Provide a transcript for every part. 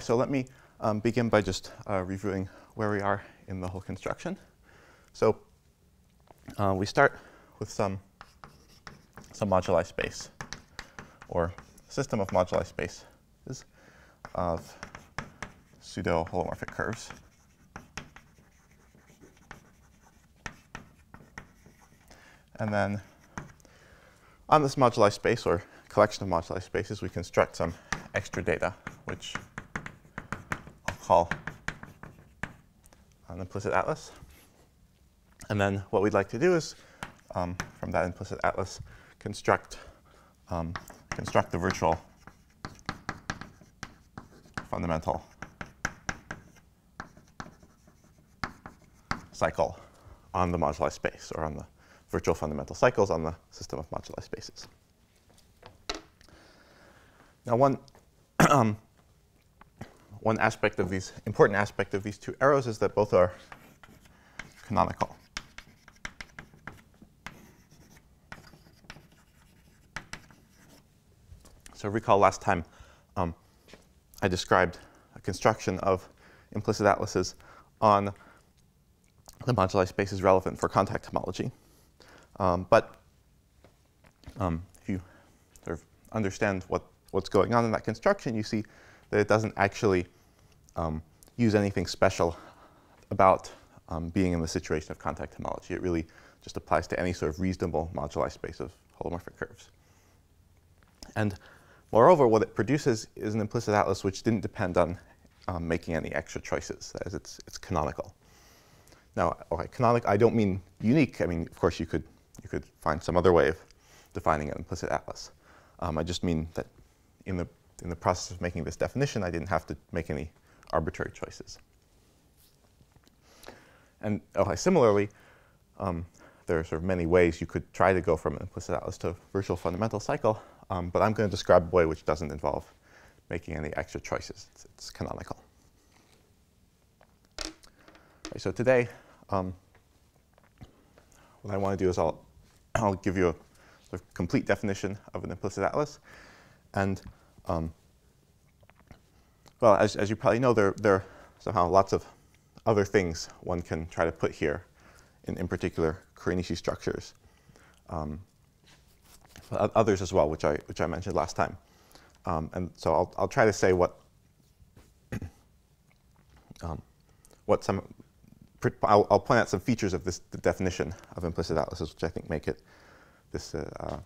Okay, so let me um, begin by just uh, reviewing where we are in the whole construction. So uh, we start with some, some moduli space, or system of moduli spaces of pseudo holomorphic curves. And then on this moduli space, or collection of moduli spaces, we construct some extra data, which call an implicit atlas. And then what we'd like to do is, um, from that implicit atlas, construct, um, construct the virtual fundamental cycle on the moduli space, or on the virtual fundamental cycles on the system of moduli spaces. Now, one um, one aspect of these, important aspect of these two arrows is that both are canonical. So recall last time um, I described a construction of implicit atlases on the moduli spaces relevant for contact homology. Um, but um, if you sort of understand what, what's going on in that construction, you see that it doesn't actually um, use anything special about um, being in the situation of contact homology. It really just applies to any sort of reasonable moduli space of holomorphic curves. And moreover, what it produces is an implicit atlas which didn't depend on um, making any extra choices, as it's, it's canonical. Now, okay, canonic, I don't mean unique. I mean, of course, you could, you could find some other way of defining an implicit atlas. Um, I just mean that in the in the process of making this definition, I didn't have to make any arbitrary choices. And okay, similarly, um, there are sort of many ways you could try to go from an implicit atlas to virtual fundamental cycle, um, but I'm going to describe a way which doesn't involve making any extra choices. It's, it's canonical. Right, so today, um, what I want to do is I'll, I'll give you a sort of complete definition of an implicit atlas, and um, well, as, as you probably know, there, there are somehow lots of other things one can try to put here, in, in particular, Kuranishi structures. Um, others as well, which I, which I mentioned last time. Um, and so I'll, I'll try to say what, um, what some, I'll, I'll, point out some features of this definition of implicit atlases, which I think make it this uh, very,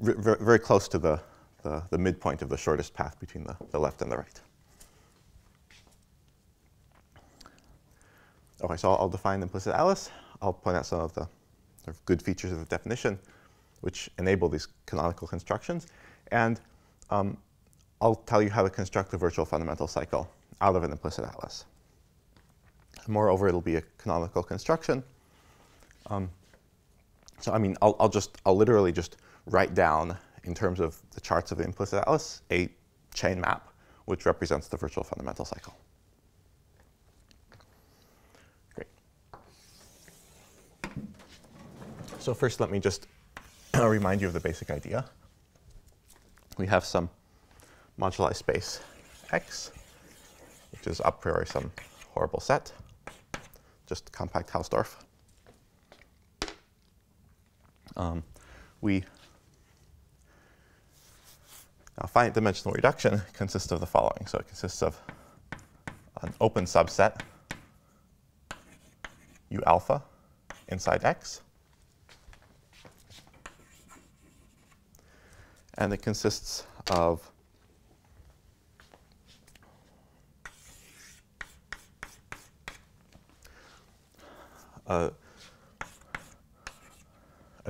very close to the, the, the, midpoint of the shortest path between the, the left and the right. Okay, so I'll, define implicit atlas. I'll point out some of the sort of good features of the definition which enable these canonical constructions. And um, I'll tell you how to construct a virtual fundamental cycle out of an implicit atlas. Moreover, it'll be a canonical construction. Um, so I mean, I'll, I'll just, I'll literally just write down, in terms of the charts of the implicit atlas, a chain map which represents the virtual fundamental cycle. Great. So first, let me just remind you of the basic idea. We have some moduli space X, which is a priori some horrible set, just compact Hausdorff. Um, we now, finite dimensional reduction consists of the following. So it consists of an open subset U alpha inside X. And it consists of a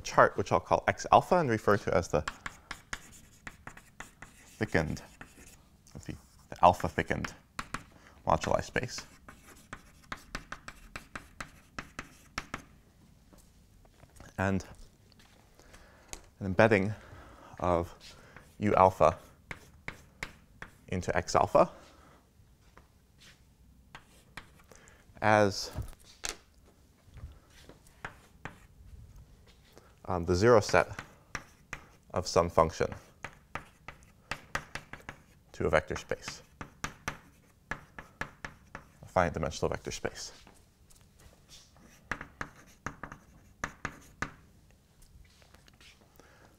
chart, which I'll call x alpha and refer to as the thickened, the, the alpha thickened. Moduli space. And an embedding of u alpha into x alpha as um, the zero set of some function to a vector space, a finite dimensional vector space.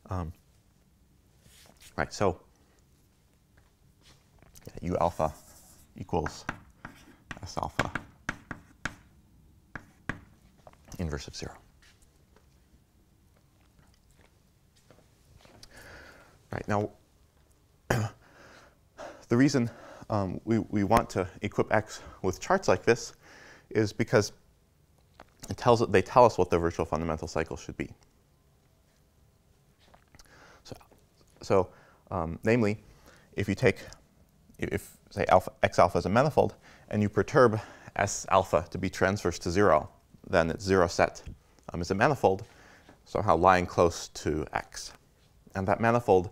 Um, right, so u alpha equals s alpha inverse of 0. Right, now, the reason um, we, we want to equip X with charts like this is because it tells they tell us what the virtual fundamental cycle should be. So, so um, namely, if you take, if say alpha, x alpha is a manifold, and you perturb s alpha to be transverse to 0, then its zero set um, is a manifold somehow lying close to x. And that manifold,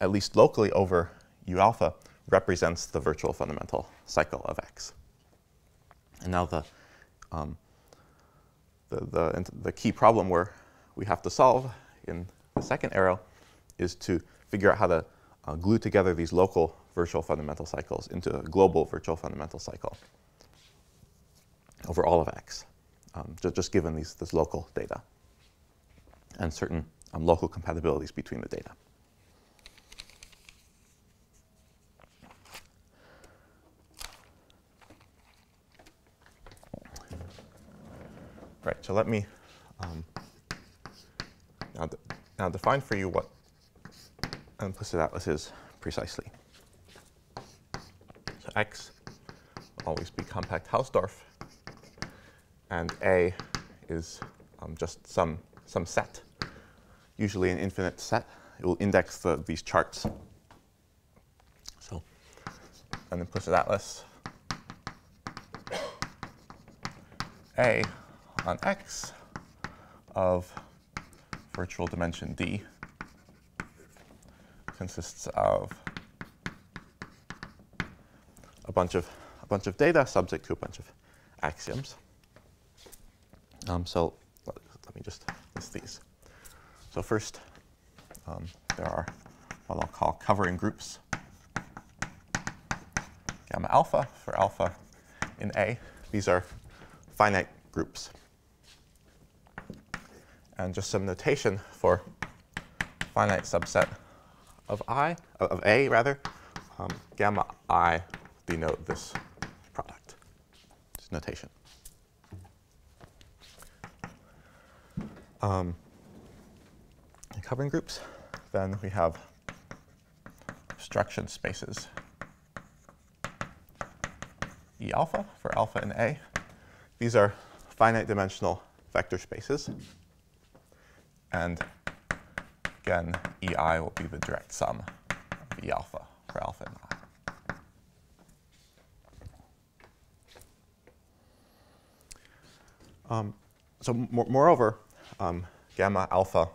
at least locally over u alpha, represents the virtual fundamental cycle of x. And now the, um, the, the, the key problem where we have to solve in the second arrow is to figure out how to uh, glue together these local virtual fundamental cycles into a global virtual fundamental cycle over all of x, um, just, just, given these, this local data and certain um, local compatibilities between the data. Right, so let me um, now, de now define for you what implicit atlas is precisely. So X will always be compact Hausdorff and A is um, just some, some set, usually an infinite set. It will index the, these charts. So an implicit atlas A on X of virtual dimension D consists of a bunch of a bunch of data subject to a bunch of axioms. Um, so let, let, me just list these. So first, um, there are what I'll call covering groups. Gamma alpha for alpha in A. These are finite groups. And just some notation for finite subset of I, of A rather, um, gamma I denote this product. This notation. um, covering groups. Then we have obstruction spaces. E alpha for alpha and A. These are finite dimensional vector spaces. And again, EI will be the direct sum of E alpha for alpha and I. Um, so moreover, um, gamma alpha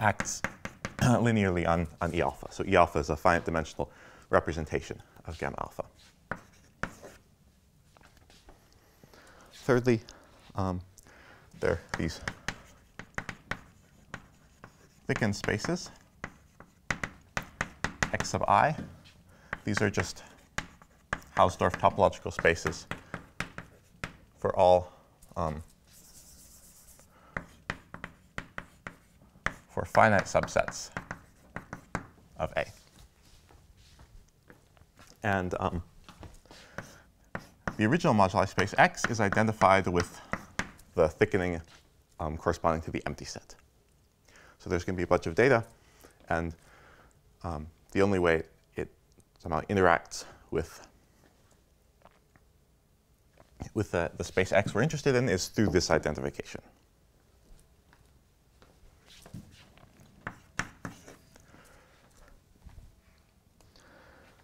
acts linearly on, on E alpha. So E alpha is a finite dimensional representation of gamma alpha. Thirdly, um, there are these thickened spaces, x sub i. These are just Hausdorff topological spaces for all um, for finite subsets of A. And um, the original moduli space X is identified with the thickening um, corresponding to the empty set. So there's going to be a bunch of data, and um, the only way it somehow interacts with with the, the space X we're interested in is through this identification.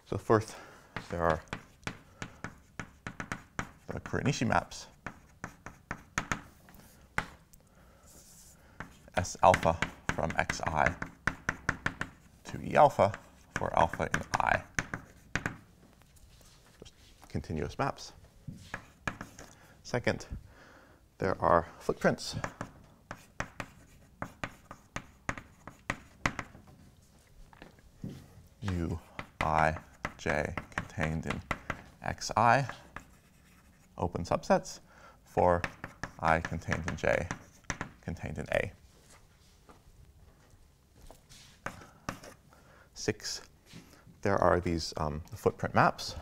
So first, there are the Kuranishi maps. S alpha from xi to E alpha for alpha in i. Just continuous maps. Second, there are footprints. U, I, J contained in xi, open subsets, for i contained in J contained in A. Six, there are these um, footprint maps,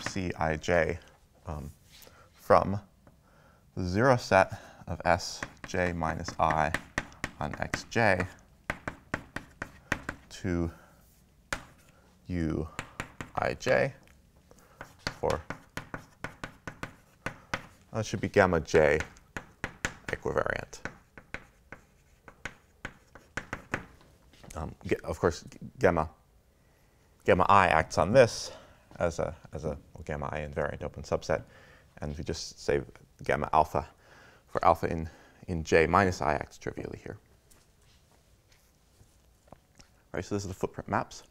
Cij um, from the zero set of Sj minus i on xj to uij for that should be gamma j equivariant. Um, of course, gamma gamma i acts on this as a as a well, gamma i invariant open subset, and we just say gamma alpha for alpha in in j minus i acts trivially here. Right, so this is the footprint maps.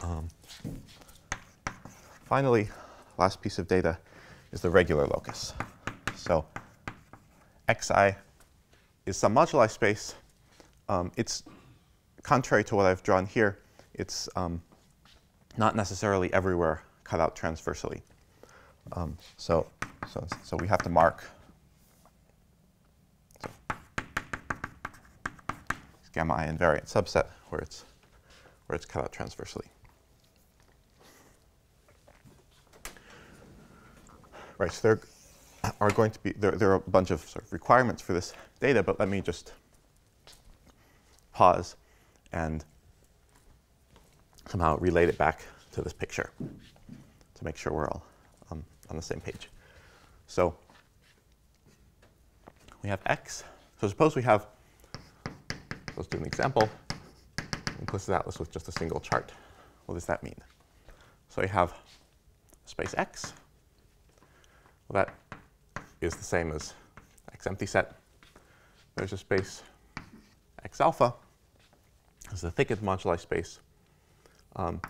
Um, finally, last piece of data is the regular locus. So xi is some moduli space. Um, it's contrary to what I've drawn here. It's um, not necessarily everywhere cut out transversely. Um, so, so, so we have to mark so, gamma i invariant subset where it's where it's cut out transversely. Right, so there are going to be, there, there are a bunch of, sort of requirements for this data, but let me just pause and somehow relate it back to this picture to make sure we're all um, on the same page. So we have x. So suppose we have, let's do an example, implicit atlas with just a single chart. What does that mean? So we have space x. Well, that is the same as x empty set. There's a space x alpha. Is the thicket moduli space. Um,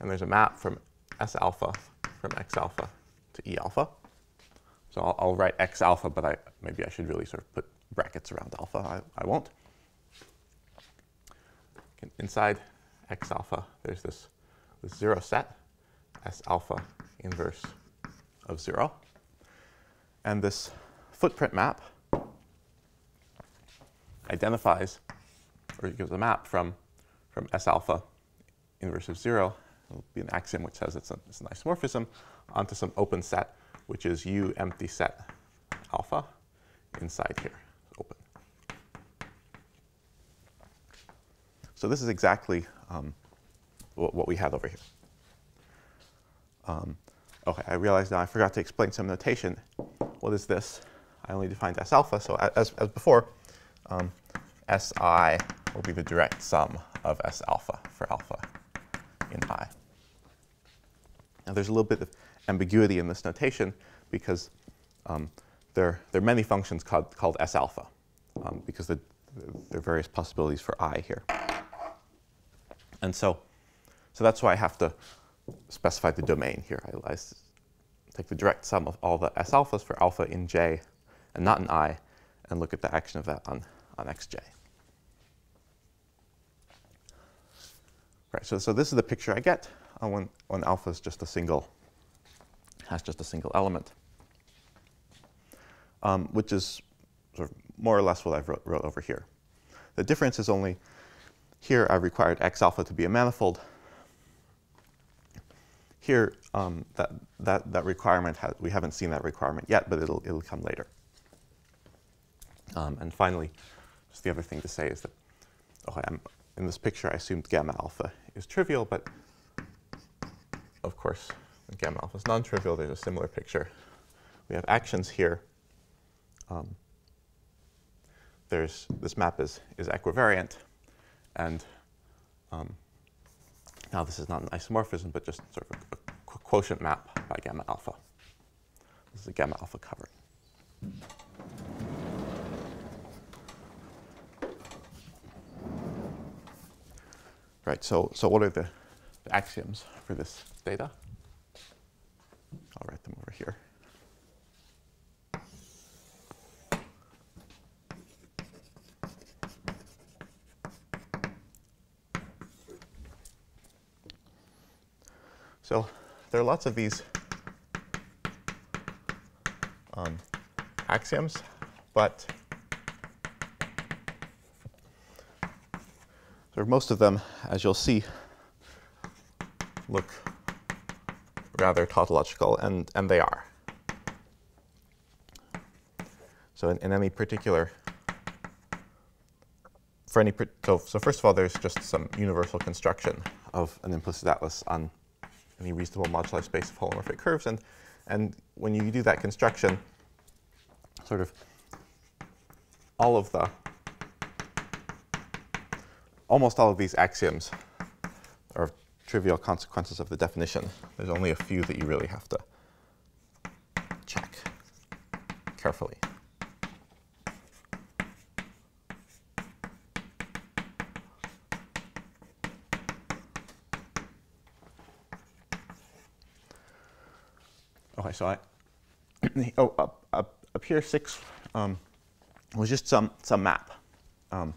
and there's a map from S alpha from X alpha to E alpha. So I'll, I'll, write X alpha, but I, maybe I should really sort of put brackets around alpha. I, I won't. Inside X alpha, there's this, this zero set, S alpha inverse of zero. And this footprint map identifies or gives a map from, from S alpha inverse of 0, it'll be an axiom which says it's, a, it's an isomorphism, onto some open set, which is U empty set alpha inside here, open. So this is exactly um, what, what, we had over here. Um, okay, I realize now I forgot to explain some notation. What is this? I only defined S alpha, so as, as before, um, Si will be the direct sum of S alpha for alpha in I. Now there's a little bit of ambiguity in this notation because um, there, there are many functions called, called S alpha um, because the, there are various possibilities for I here. And so, so that's why I have to specify the domain here. I, I take the direct sum of all the S alphas for alpha in J and not in I and look at the action of that on, on Xj. Right, so, so this is the picture I get when, when alpha is just a single, has just a single element, um, which is sort of more or less what I wrote, wrote over here. The difference is only here I required x alpha to be a manifold. Here, um, that, that, that requirement, we haven't seen that requirement yet, but it'll, it'll come later. Um, and finally, just the other thing to say is that oh, I'm, in this picture, I assumed gamma alpha is trivial, but of course, gamma alpha is non-trivial, there's a similar picture. We have actions here. Um, there's this map is, is equivariant, and um, now this is not an isomorphism, but just sort of a, a quotient map by gamma alpha. This is a gamma alpha covering. Right, so, so what are the, the axioms for this data? I'll write them over here. So there are lots of these um, axioms, but most of them, as you'll see, look rather tautological, and, and they are. So in, in any particular, for any, so, so first of all, there's just some universal construction of an implicit atlas on any reasonable moduli space of holomorphic curves. And, and when you do that construction, sort of all of the almost all of these axioms are trivial consequences of the definition. There's only a few that you really have to check carefully. Okay, so I, oh, up, up, up here six um, was just some, some map. Um,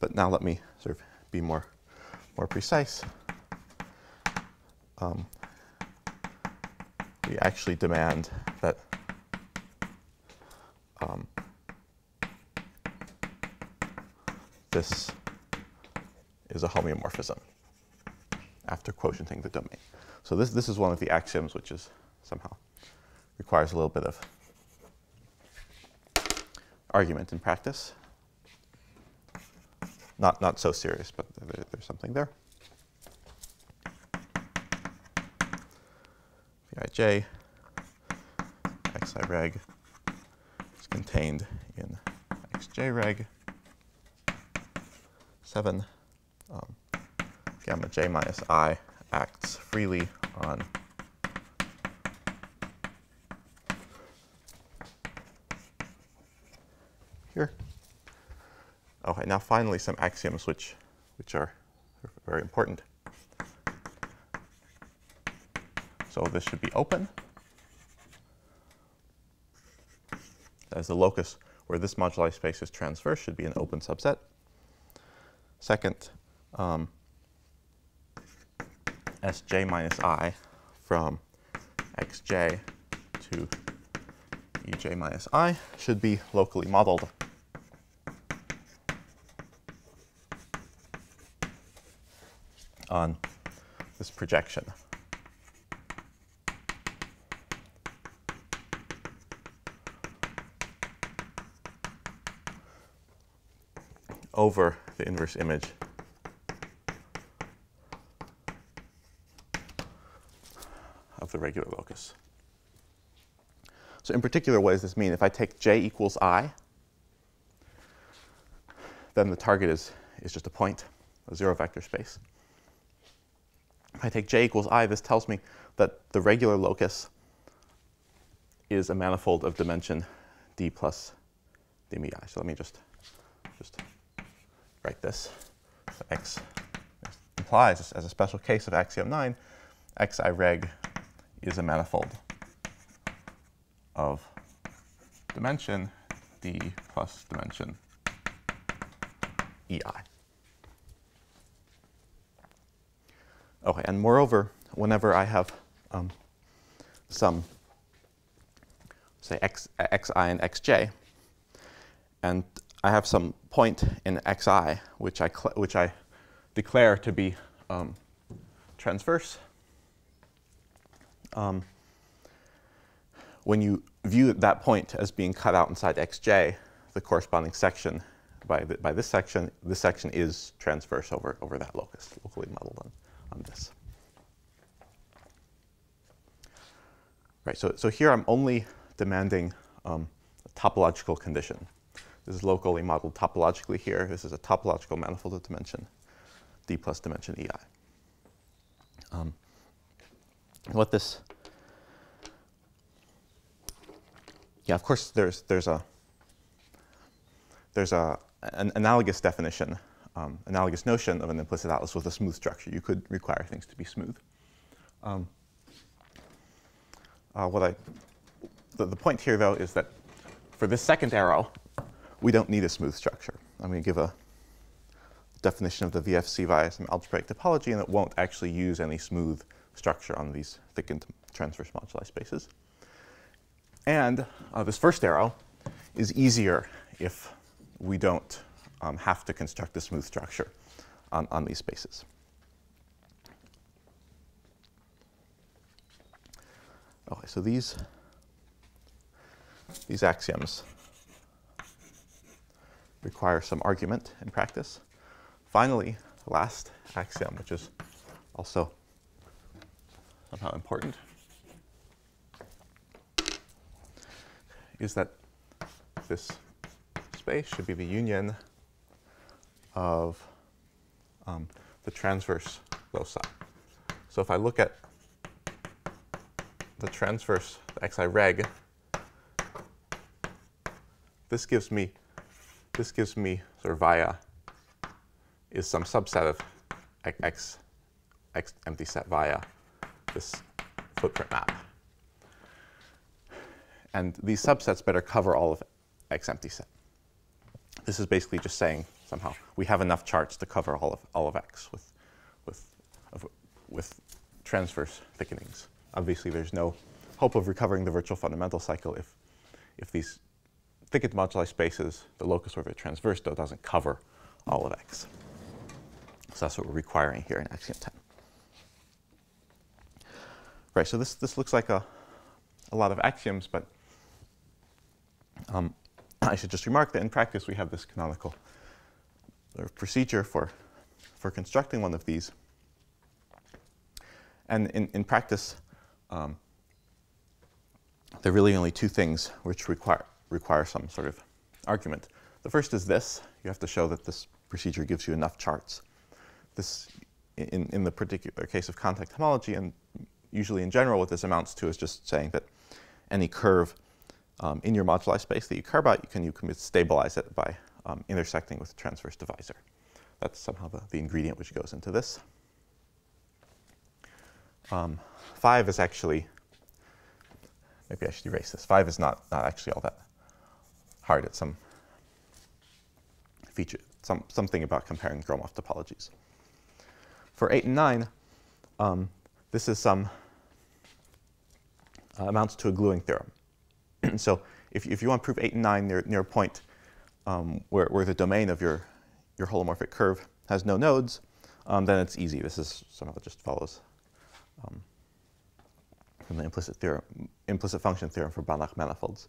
but now let me sort of be more, more precise. Um, we actually demand that um, this is a homeomorphism after quotienting the domain. So this, this is one of the axioms which is somehow requires a little bit of argument in practice. Not, not so serious, but there, there's something there. Vij xi reg is contained in xj reg 7. Um, gamma j minus i acts freely on here. Okay, now finally some axioms which, which are very important. So this should be open. As the locus where this moduli space is transverse should be an open subset. Second, um, Sj minus i from xj to ej minus i should be locally modeled on this projection. over the inverse image of the regular locus. So in particular, what does this mean? If I take j equals i, then the target is, is just a point, a zero vector space. If I take j equals i, this tells me that the regular locus is a manifold of dimension d plus dmi. So let me just, just write this. So x implies, as a special case of axiom 9, xi reg is a manifold of dimension d plus dimension ei. Okay, and moreover, whenever I have um, some, say, x, xi and xj, and I have some point in xi which I, which I declare to be um, transverse, um, when you view that point as being cut out inside xj, the corresponding section by, the, by this section, this section is transverse over, over that locus, locally modeled on on this. Right, so, so here I'm only demanding um, a topological condition. This is locally modeled topologically here. This is a topological manifold of dimension d plus dimension ei. Um, what this, yeah, of course, there's there's a there's a an analogous definition, um, analogous notion of an implicit atlas with a smooth structure. You could require things to be smooth. Um, uh, what I, the, the point here though is that for this second arrow, we don't need a smooth structure. I'm going to give a definition of the VFC via some algebraic topology, and it won't actually use any smooth structure on these thickened transverse moduli spaces. And uh, this first arrow is easier if we don't um, have to construct a smooth structure on, on these spaces. Okay, so these, these axioms require some argument in practice. Finally, last axiom, which is also somehow important, is that this space should be the union of um, the transverse loci. So if I look at the transverse the xi reg, this gives me this gives me sort of via is some subset of x, x empty set via this footprint map. And these subsets better cover all of x empty set. This is basically just saying somehow we have enough charts to cover all of all of x with with with transverse thickenings. Obviously, there's no hope of recovering the virtual fundamental cycle if if these thickened moduli spaces, the locus orbit transverse though, doesn't cover all of x. So that's what we're requiring here in axiom 10. Right, so this, this looks like a, a lot of axioms, but um, I should just remark that in practice we have this canonical procedure for, for constructing one of these. And in, in practice, um, there are really only two things which require, require some sort of argument. The first is this. You have to show that this procedure gives you enough charts. This, in, in the particular case of contact homology, and usually in general what this amounts to is just saying that any curve um, in your moduli space that you care about, you can, you can stabilize it by um, intersecting with the transverse divisor. That's somehow the, the ingredient which goes into this. Um, five is actually, maybe I should erase this. Five is not, not actually all that hard. It's some feature, some, something about comparing Gromov topologies. For 8 and 9, um, this is some uh, amounts to a gluing theorem. so if, if you want to prove 8 and 9 near, near a point um, where, where the domain of your, your holomorphic curve has no nodes, um, then it's easy. This is somehow that just follows um, from the implicit theorem, implicit function theorem for Banach manifolds.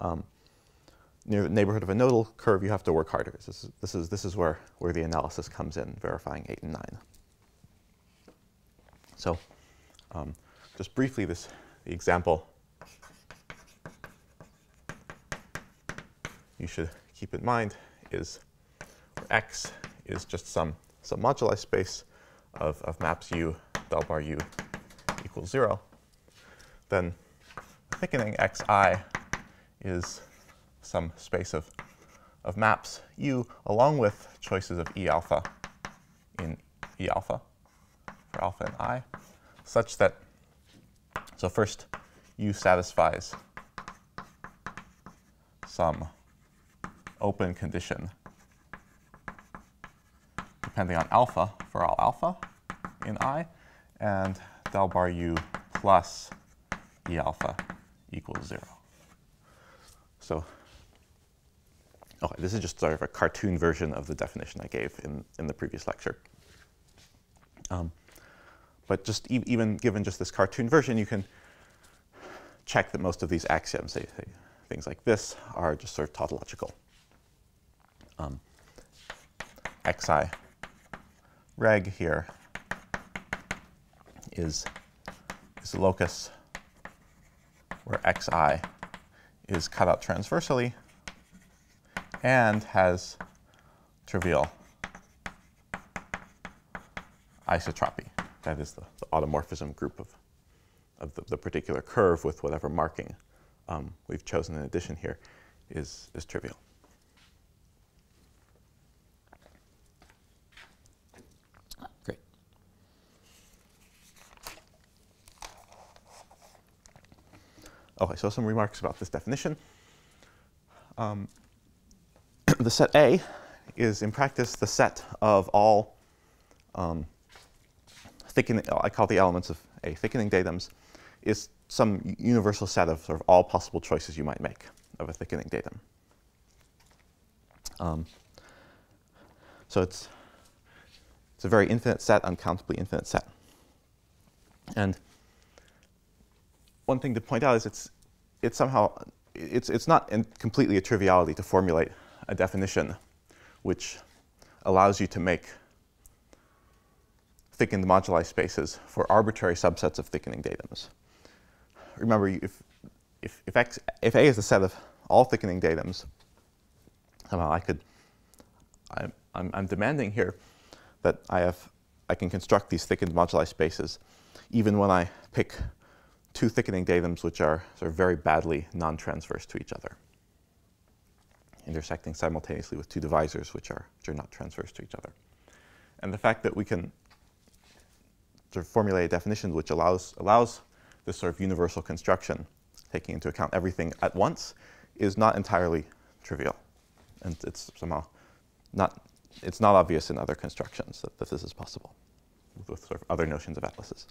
Um, near the neighborhood of a nodal curve, you have to work harder. This is, this is, this is where, where the analysis comes in, verifying 8 and 9. So um, just briefly, this the example you should keep in mind is x is just some, some moduli space of, of maps u del bar u equals 0, then thickening xi is some space of, of maps u along with choices of e alpha in e alpha for alpha and i, such that, so first u satisfies some open condition depending on alpha for all alpha in i, and del bar u plus e alpha equals 0. So okay, this is just sort of a cartoon version of the definition I gave in, in the previous lecture. Um, but just e even given just this cartoon version, you can check that most of these axioms, say, say things like this, are just sort of tautological. Um, xi reg here is, is the locus where xi is cut out transversally and has trivial isotropy. That is the, the automorphism group of, of the, the, particular curve with whatever marking um, we've chosen in addition here is, is trivial. Okay, so some remarks about this definition. Um, the set A is in practice the set of all um, thickening, I call the elements of A, thickening datums, is some universal set of sort of all possible choices you might make of a thickening datum. Um, so it's, it's a very infinite set, uncountably infinite set. And one thing to point out is it's, it's somehow, it's, it's not completely a triviality to formulate a definition which allows you to make thickened moduli spaces for arbitrary subsets of thickening datums. Remember, if, if, if, X, if A is the set of all thickening datums, somehow I could, I, I'm, I'm demanding here that I have, I can construct these thickened moduli spaces even when I pick two thickening datums which are sort of very badly non-transverse to each other, intersecting simultaneously with two divisors which are, which are not transverse to each other. And the fact that we can sort of formulate a definition which allows, allows this sort of universal construction, taking into account everything at once, is not entirely trivial. And it's somehow not, it's not obvious in other constructions that, that this is possible with, sort of other notions of atlases.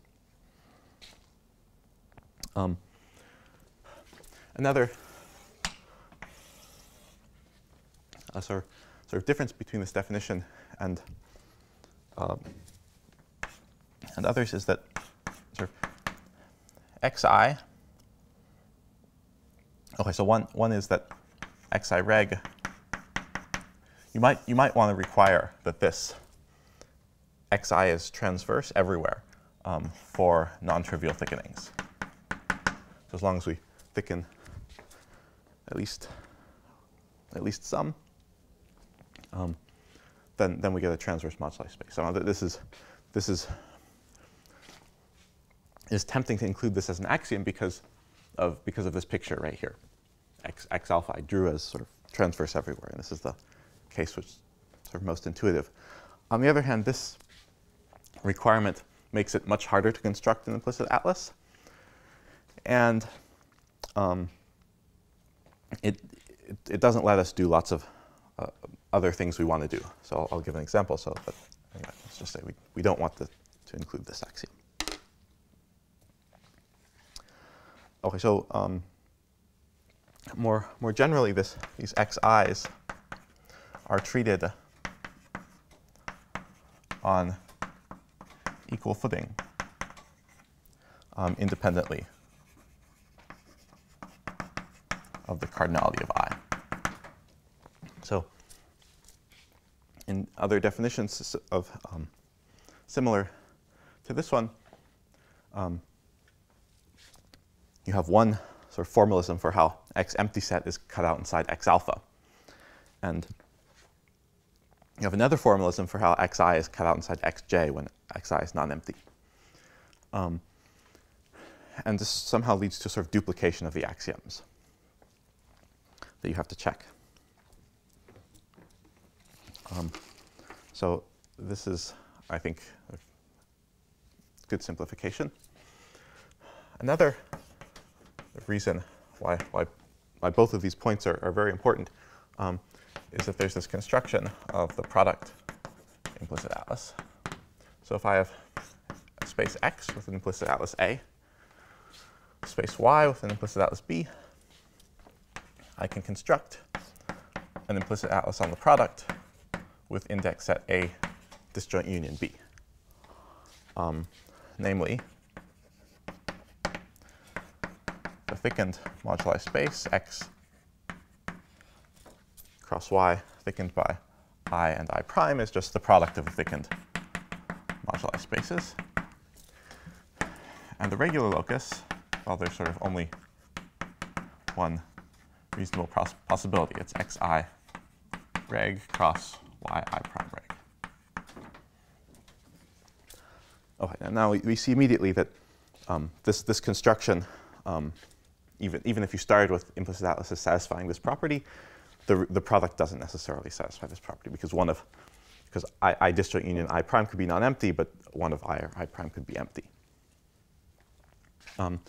Um, another uh, sort, of, sort of difference between this definition and um, and others is that sort of xi, okay, so one, one is that xi reg, you might, you might want to require that this xi is transverse everywhere um, for non-trivial thickenings. So as long as we thicken at least, at least some, um, then, then we get a transverse moduli space. So this is, this is is tempting to include this as an axiom because of, because of this picture right here. X, X alpha I drew as sort of transverse everywhere, and this is the case which sort of most intuitive. On the other hand, this requirement makes it much harder to construct an implicit atlas. And um, it, it, it, doesn't let us do lots of uh, other things we want to do. So I'll, I'll, give an example. So but anyway, let's just say we, we don't want to, to include this axiom. Okay, so um, more, more generally, this, these xi's are treated on equal footing um, independently of the cardinality of i. So in other definitions of um, similar to this one, um, you have one sort of formalism for how X empty set is cut out inside X alpha. And you have another formalism for how Xi is cut out inside Xj when Xi is non-empty. Um, and this somehow leads to sort of duplication of the axioms that you have to check. Um, so this is, I think, a good simplification. Another reason why, why, why both of these points are, are very important um, is that there's this construction of the product implicit atlas. So if I have space X with an implicit atlas A, space Y with an implicit atlas B, I can construct an implicit atlas on the product with index set A disjoint union B. Um, namely, the thickened moduli space x cross y thickened by i and i prime is just the product of the thickened moduli spaces. And the regular locus, well, there's sort of only one reasonable poss possibility. It's xi reg cross yi prime reg. Okay, and now we, we see immediately that um, this, this construction, um, even, even if you started with implicit atlases satisfying this property, the, the product doesn't necessarily satisfy this property because one of, because I, I disjoint union I prime could be non-empty, but one of I or I prime could be empty. Um,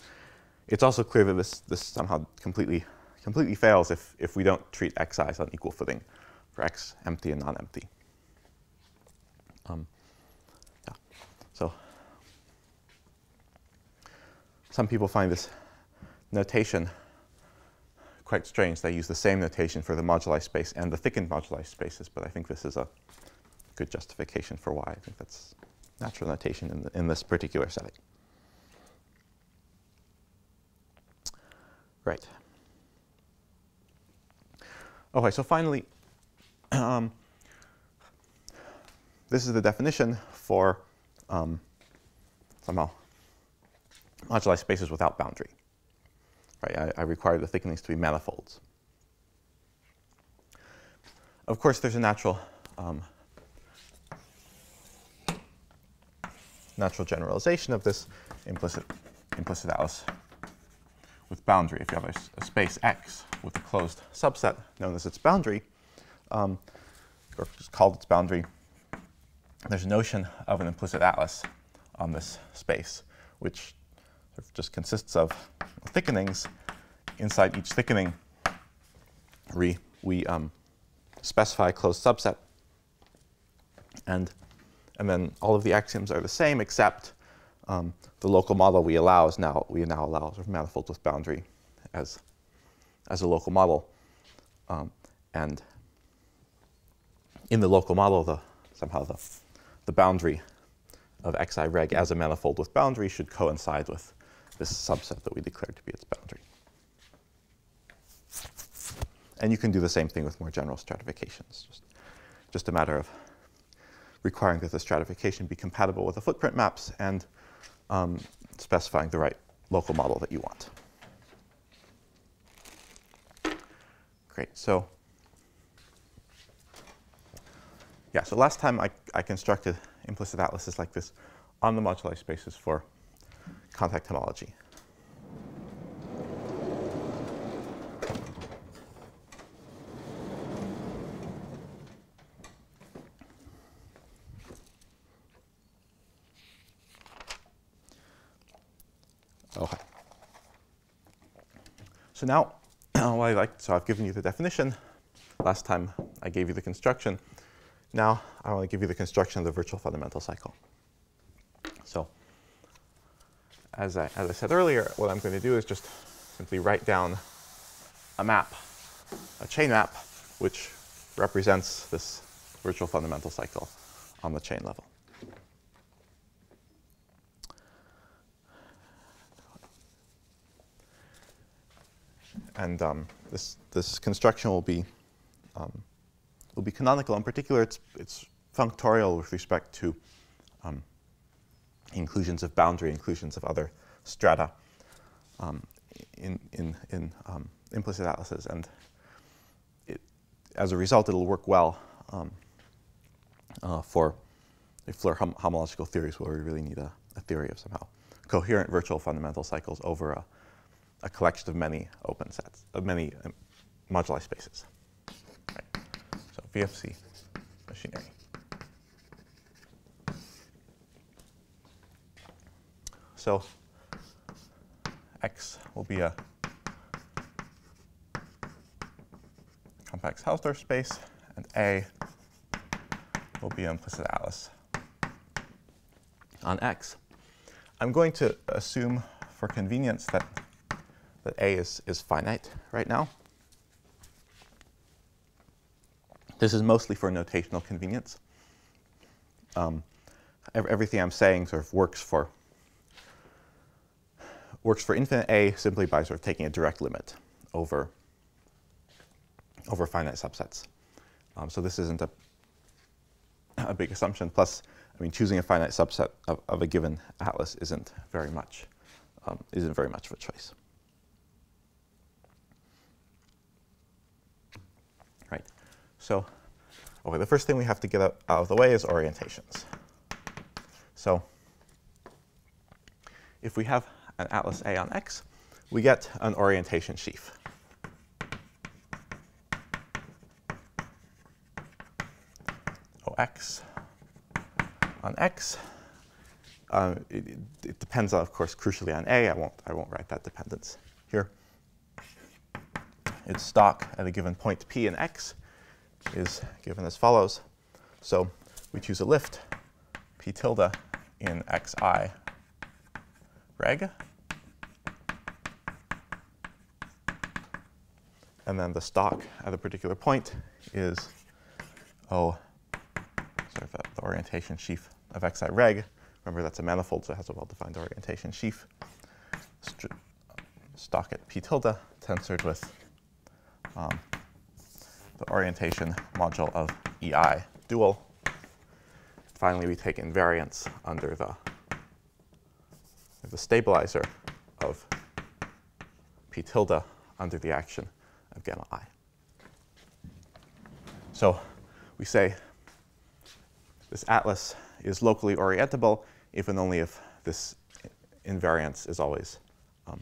it's also clear that this, this somehow completely, completely fails if, if we don't treat xi's on equal footing for x empty and non-empty. Um, yeah. So some people find this notation quite strange. They use the same notation for the moduli space and the thickened moduli spaces, but I think this is a good justification for why. I think that's natural notation in, the, in this particular setting. Right. Okay, so finally, um, this is the definition for um, somehow moduli spaces without boundary. Right, I, I require the thickenings to be manifolds. Of course, there's a natural um, natural generalization of this implicit implicit Atlas with boundary. If you have a, a, space X with a closed subset known as its boundary, um, or just called its boundary, there's a notion of an implicit atlas on this space, which sort of just consists of thickenings. Inside each thickening, we, we um, specify a closed subset. And, and then all of the axioms are the same, except um, the local model we allow is now, we now allow sort of manifolds with boundary as, as a local model. Um, and in the local model, the, somehow the, the boundary of xi reg as a manifold with boundary should coincide with this subset that we declared to be its boundary. And you can do the same thing with more general stratifications. Just, just a matter of requiring that the stratification be compatible with the footprint maps and um, specifying the right local model that you want. Great. So yeah, so last time I, I constructed implicit atlases like this on the moduli spaces for contact homology. So now, what I like, so I've given you the definition. Last time I gave you the construction. Now I want to give you the construction of the virtual fundamental cycle. So as I, as I said earlier, what I'm going to do is just simply write down a map, a chain map, which represents this virtual fundamental cycle on the chain level. And um, this, this construction will be, um, will be canonical. In particular, it's, it's functorial with respect to um, inclusions of boundary, inclusions of other strata um, in, in, in um, implicit atlases. And it, as a result, it'll work well um, uh, for Floer hom homological theories where we really need a, a, theory of somehow coherent virtual fundamental cycles over a, a collection of many open sets, of many um, moduli spaces. Right. So VFC machinery. So X will be a compact Hausdorff space, and A will be implicit Atlas on X. I'm going to assume for convenience that, that A is, is finite right now. This is mostly for notational convenience. Um, everything I'm saying sort of works for works for infinite A simply by sort of taking a direct limit over, over finite subsets. Um, so this isn't a, a big assumption. Plus, I mean, choosing a finite subset of, of a given atlas isn't very much, um, isn't very much of a choice. So, okay, the first thing we have to get out, of the way is orientations. So, if we have an atlas A on X, we get an orientation sheaf. OX on X. Uh, it, it, depends, of course, crucially on A. I won't, I won't write that dependence here. Its stalk at a given point P in X is given as follows. So we choose a lift P tilde in Xi reg. And then the stalk at a particular point is, O, sort of the orientation sheaf of xi reg. Remember, that's a manifold, so it has a well-defined orientation sheaf. St stalk at p tilde tensored with um, the orientation module of EI dual. Finally, we take invariance under the, the stabilizer of p tilde under the action of gamma i. So we say this atlas is locally orientable if and only if this invariance is always um,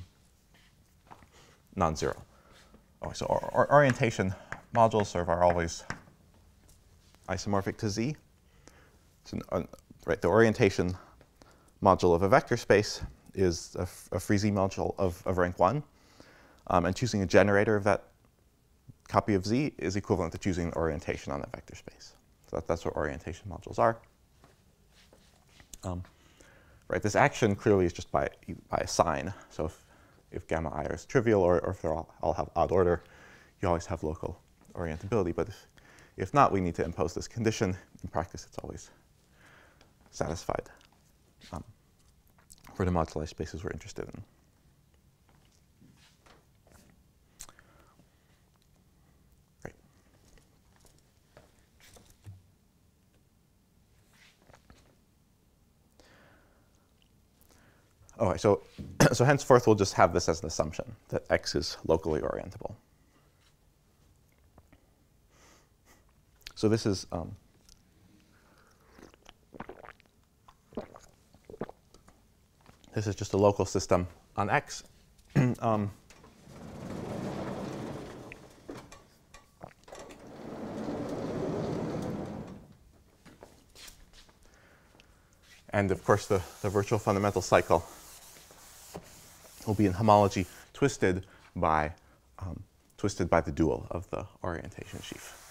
non-zero. Oh, so our, our orientation modules of are always isomorphic to z. So, uh, right, the orientation module of a vector space is a, a free z module of, of rank 1. Um, and choosing a generator of that copy of z is equivalent to choosing orientation on that vector space. So that, that's what orientation modules are. Um, right, this action clearly is just by, by a sign. So if, if gamma i is trivial or, or if they all, all have odd order, you always have local orientability. But if, if not, we need to impose this condition. In practice, it's always satisfied um, for the moduli spaces we're interested in. Okay, so, so henceforth we'll just have this as an assumption that x is locally orientable. So this is um, this is just a local system on x. um, and of course the, the virtual fundamental cycle will be in homology twisted by, um, twisted by the dual of the orientation sheaf.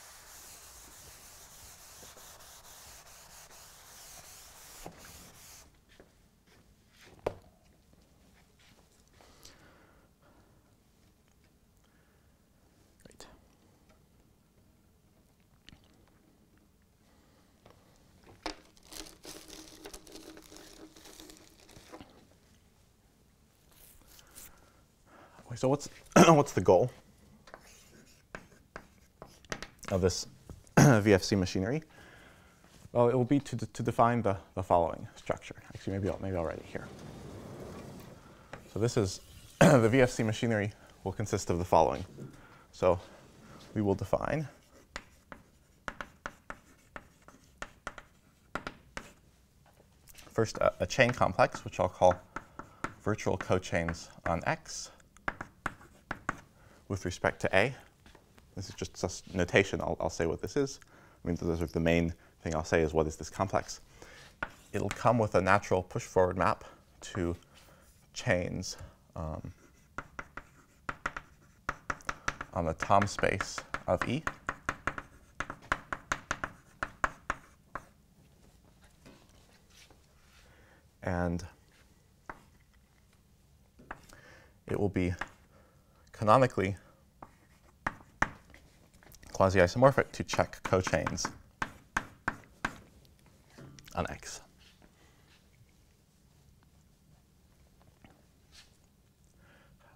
So what's, what's the goal of this VFC machinery? Well, it will be to, to define the, the following structure. Actually, maybe I'll, maybe I'll write it here. So this is the VFC machinery will consist of the following. So we will define first a, a chain complex, which I'll call virtual cochains on X with respect to A. This is just notation. I'll, I'll say what this is. I mean, the, the main thing I'll say is what is this complex. It'll come with a natural push forward map to chains um, on the Thom space of E. And it will be canonically quasi-isomorphic to Čech cochains on X.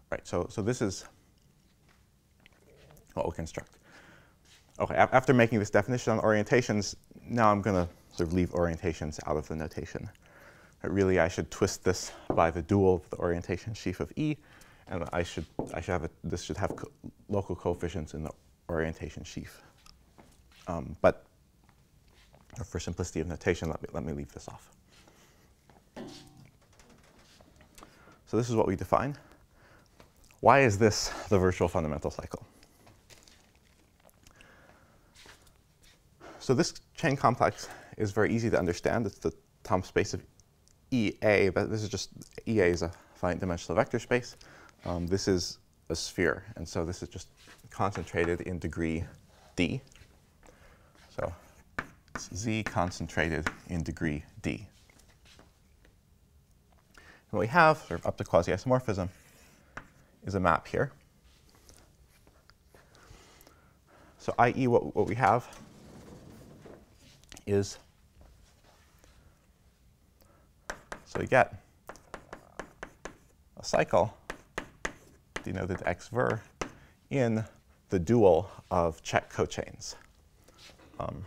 Right, so, so this is what we'll construct. Okay, after making this definition on orientations, now I'm going to sort of leave orientations out of the notation. But really, I should twist this by the dual of the orientation sheaf of E and I should, I should have a, this should have co local coefficients in the orientation sheaf. Um, but for simplicity of notation, let me, let me leave this off. So this is what we define. Why is this the virtual fundamental cycle? So this chain complex is very easy to understand. It's the Thom space of EA, but this is just, EA is a finite dimensional vector space. Um, this is a sphere, and so this is just concentrated in degree d. So z concentrated in degree d. And what we have, sort of up to quasi-isomorphism, is a map here. So i.e. What, what we have is, so we get a cycle denoted x ver in the dual of Čech cochains. Um,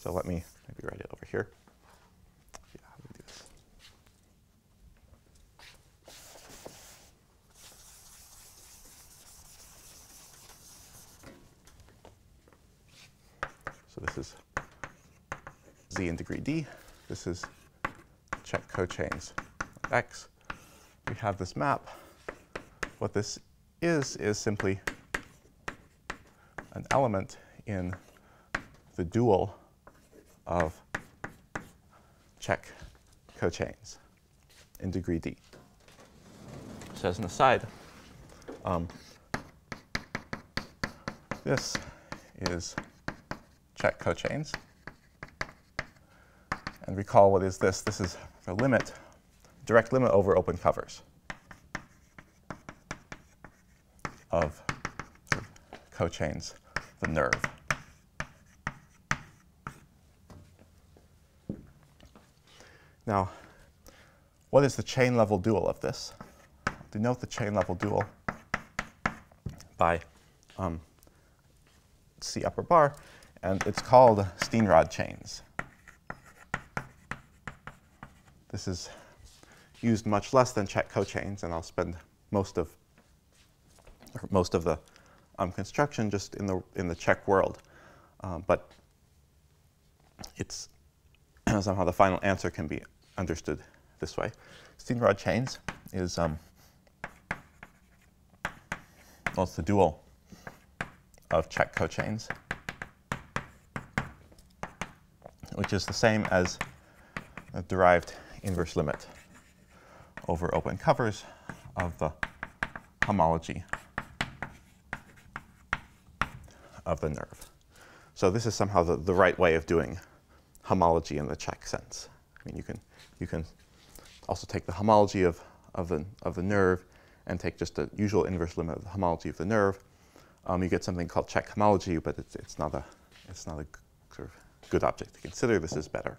so let me maybe write it over here. Yeah, do we do this? So this is z in degree d. This is Čech cochains x. We have this map. What this is, is simply an element in the dual of Čech cochains in degree d. So as an aside, um, this is Čech cochains. And recall what is this? This is the limit, direct limit over open covers of cochains, the nerve. Now, what is the chain level dual of this? Denote the chain level dual by um, C upper bar, and it's called Steenrod chains. This is used much less than Čech cochains, and I'll spend most of most of the um, construction just in the in the Čech world. Um, but it's somehow the final answer can be understood this way. Steenrod chains is um, well, it's the dual of Čech cochains, which is the same as a derived inverse limit over open covers of the homology of the nerve. So this is somehow the, the right way of doing homology in the Čech sense. I mean, you can, you can also take the homology of, of, the, of the nerve and take just the usual inverse limit of the homology of the nerve. Um, you get something called Čech homology, but it's, it's, not, a, it's not a sort of good object to consider. This is better.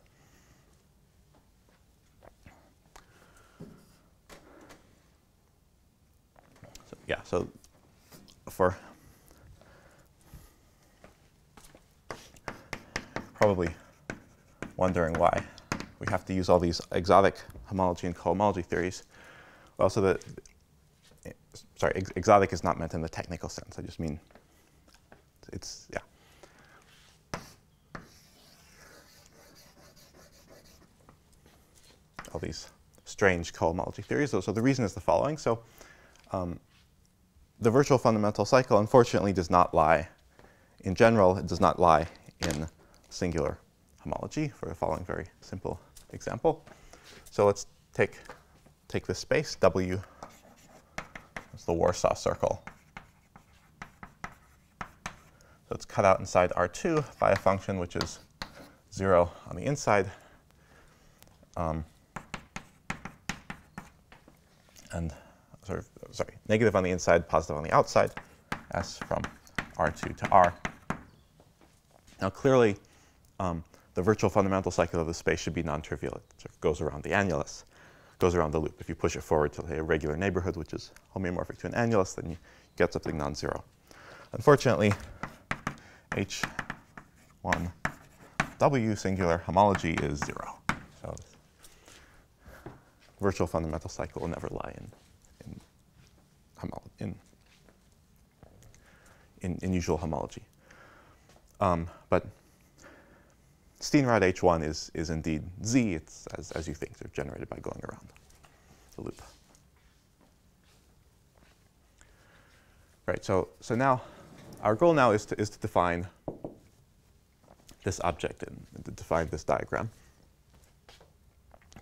So, yeah, so for probably wondering why we have to use all these exotic homology and cohomology theories. Well, so the, sorry, ex exotic is not meant in the technical sense. I just mean it's, yeah. All these strange cohomology theories. So, so the reason is the following. So um, the virtual fundamental cycle, unfortunately, does not lie, in general, it does not lie in singular homology for the following very simple example. So let's take, take this space, W is the Warsaw circle. So it's cut out inside R2 by a function which is 0 on the inside. Um, and sort of, sorry, negative on the inside, positive on the outside, S from R2 to R. Now clearly, um, the virtual fundamental cycle of the space should be non-trivial. It sort of goes around the annulus, goes around the loop. If you push it forward to a regular neighborhood, which is homeomorphic to an annulus, then you get something non-zero. Unfortunately, H1W singular homology is zero. So virtual fundamental cycle will never lie in, in, in, in, in usual homology. Um, but Steenrod H1 is, is indeed Z. It's as, as you think. They're generated by going around the loop. Right, so, so now our goal now is to, is to define this object and to define this diagram.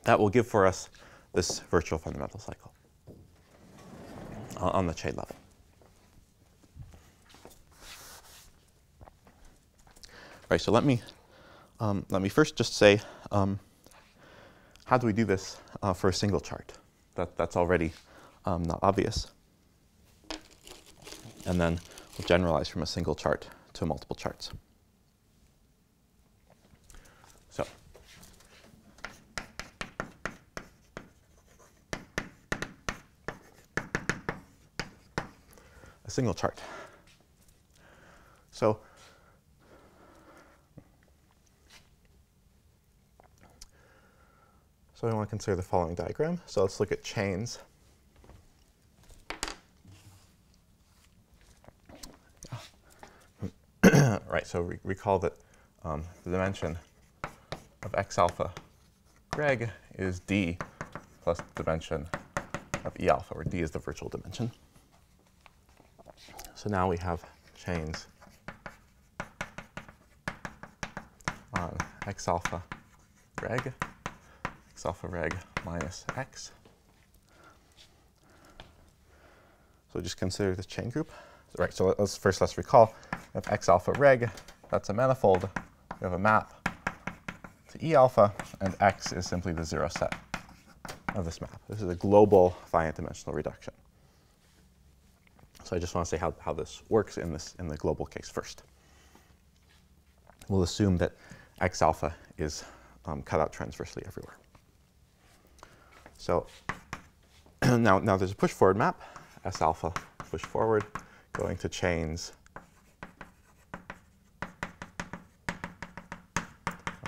That will give for us this virtual fundamental cycle on the chain level. Right, so let me, um, let me first just say, um, how do we do this uh, for a single chart? That, that's already um, not obvious. And then we'll generalize from a single chart to multiple charts. So a single chart. So So I want to consider the following diagram. So let's look at chains. right, so re recall that um, the dimension of x alpha reg is d plus the dimension of e alpha, where d is the virtual dimension. So now we have chains on x alpha reg, x alpha reg minus x. So just consider this chain group. Right, so let's first let's recall if x alpha reg, that's a manifold. We have a map to E alpha, and X is simply the zero set of this map. This is a global finite dimensional reduction. So I just want to say how, how this works in, this, in the global case first. We'll assume that X alpha is um, cut out transversely everywhere. So now, now there's a push forward map, S alpha push forward, going to chains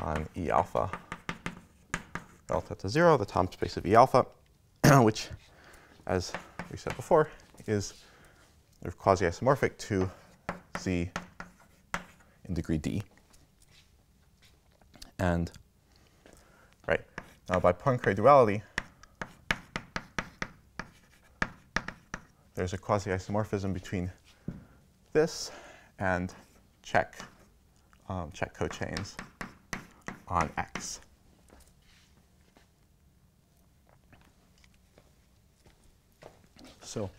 on E alpha relative to 0, the Thom space of E alpha, which, as we said before, is quasi-isomorphic to Z in degree D. And, right, now by Poincare duality, there's a quasi-isomorphism between this and Čech, um, Čech cochains on X. So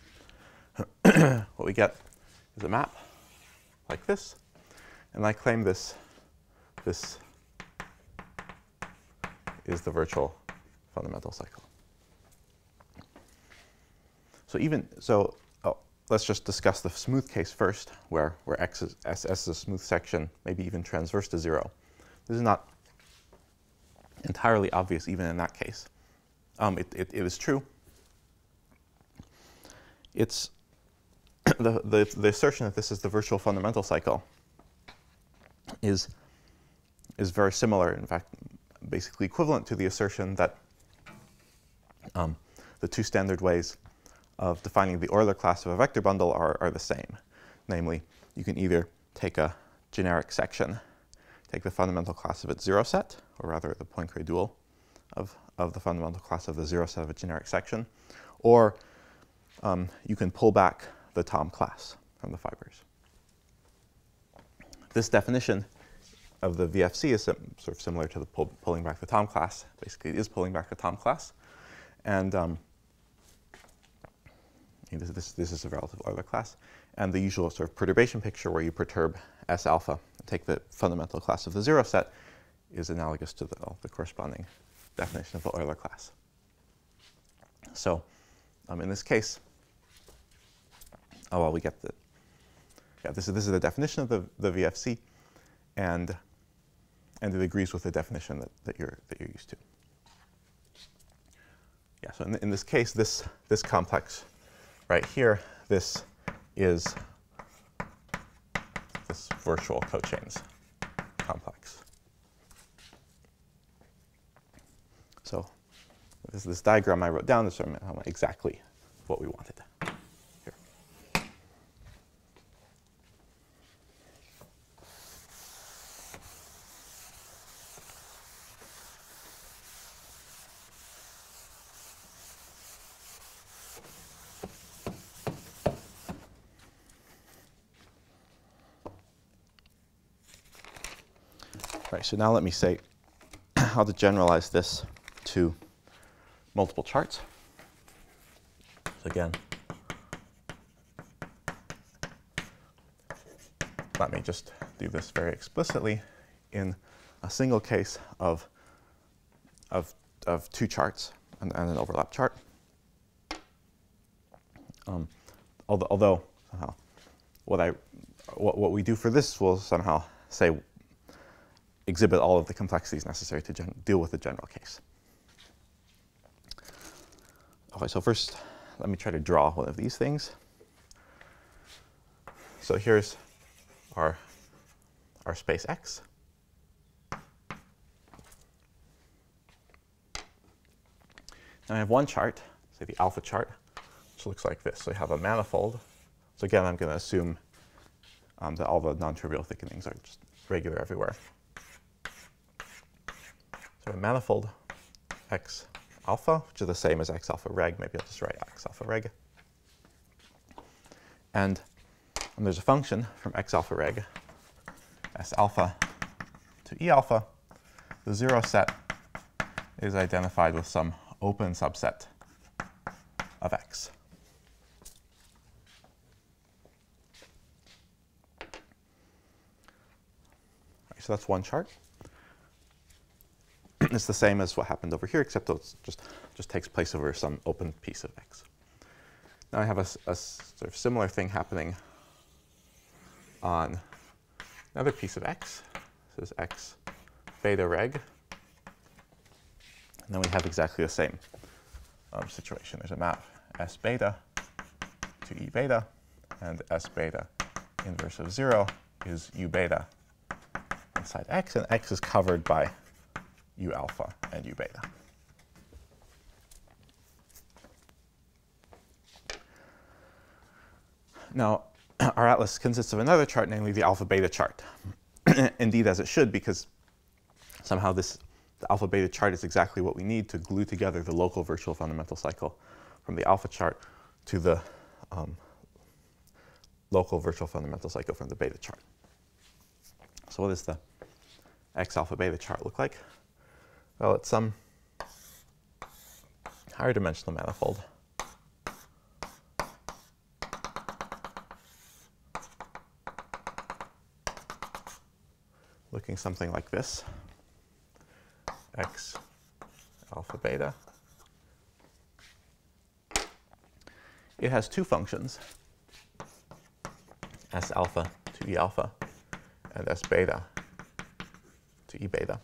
what we get is a map like this, and I claim this, this is the virtual fundamental cycle. So even, so oh, let's just discuss the smooth case first, where, where X is, S, S is a smooth section, maybe even transverse to zero. This is not entirely obvious even in that case. Um, it, it, it is true. It's the, the, the assertion that this is the virtual fundamental cycle is, is very similar, in fact, basically equivalent to the assertion that um, the two standard ways of defining the Euler class of a vector bundle are, are the same. Namely, you can either take a generic section, take the fundamental class of its zero set, or rather the Poincare dual of, of the fundamental class of the zero set of a generic section, or um, you can pull back the Thom class from the fibers. This definition of the VFC is sort of similar to the pull, pulling back the Thom class. Basically, it is pulling back the Thom class. And um, this, this, this, is a relative Euler class. And the usual sort of perturbation picture where you perturb S alpha take the fundamental class of the zero set is analogous to the, the corresponding definition of the Euler class. So um, in this case, oh well, we get the, yeah, this is, this is the definition of the, the VFC, and, and it agrees with the definition that, that, you're, that you're used to. Yeah, so in, in this case, this, this complex right here, this is this virtual cochains complex. So this, this diagram I wrote down is exactly what we wanted. So now let me say how to generalize this to multiple charts. So again, let me just do this very explicitly in a single case of, of, of two charts and, and an overlap chart. Um, although, although somehow what, I, what, what we do for this will somehow say exhibit all of the complexities necessary to deal with the general case. Okay, so first let me try to draw one of these things. So here's our, our space X. Now I have one chart, say the alpha chart, which looks like this. So I have a manifold. So again, I'm going to assume um, that all the non-trivial thickenings are just regular everywhere. A manifold X alpha, which is the same as X alpha reg. Maybe I'll just write X alpha reg. And, and there's a function from X alpha reg, S alpha to E alpha. The zero set is identified with some open subset of X. So that's one chart. it's the same as what happened over here, except it just, just takes place over some open piece of X. Now I have a, a sort of similar thing happening on another piece of X. This is X beta reg. And then we have exactly the same um, situation. There's a map S beta to E beta, and S beta inverse of 0 is U beta inside X, and X is covered by U alpha and U beta. Now, our atlas consists of another chart, namely the alpha beta chart. Indeed, as it should, because somehow this the alpha beta chart is exactly what we need to glue together the local virtual fundamental cycle from the alpha chart to the um, local virtual fundamental cycle from the beta chart. So what does the x alpha beta chart look like? Well, it's some higher dimensional manifold. Looking something like this x alpha beta. It has two functions, s alpha to e alpha and s beta to e beta.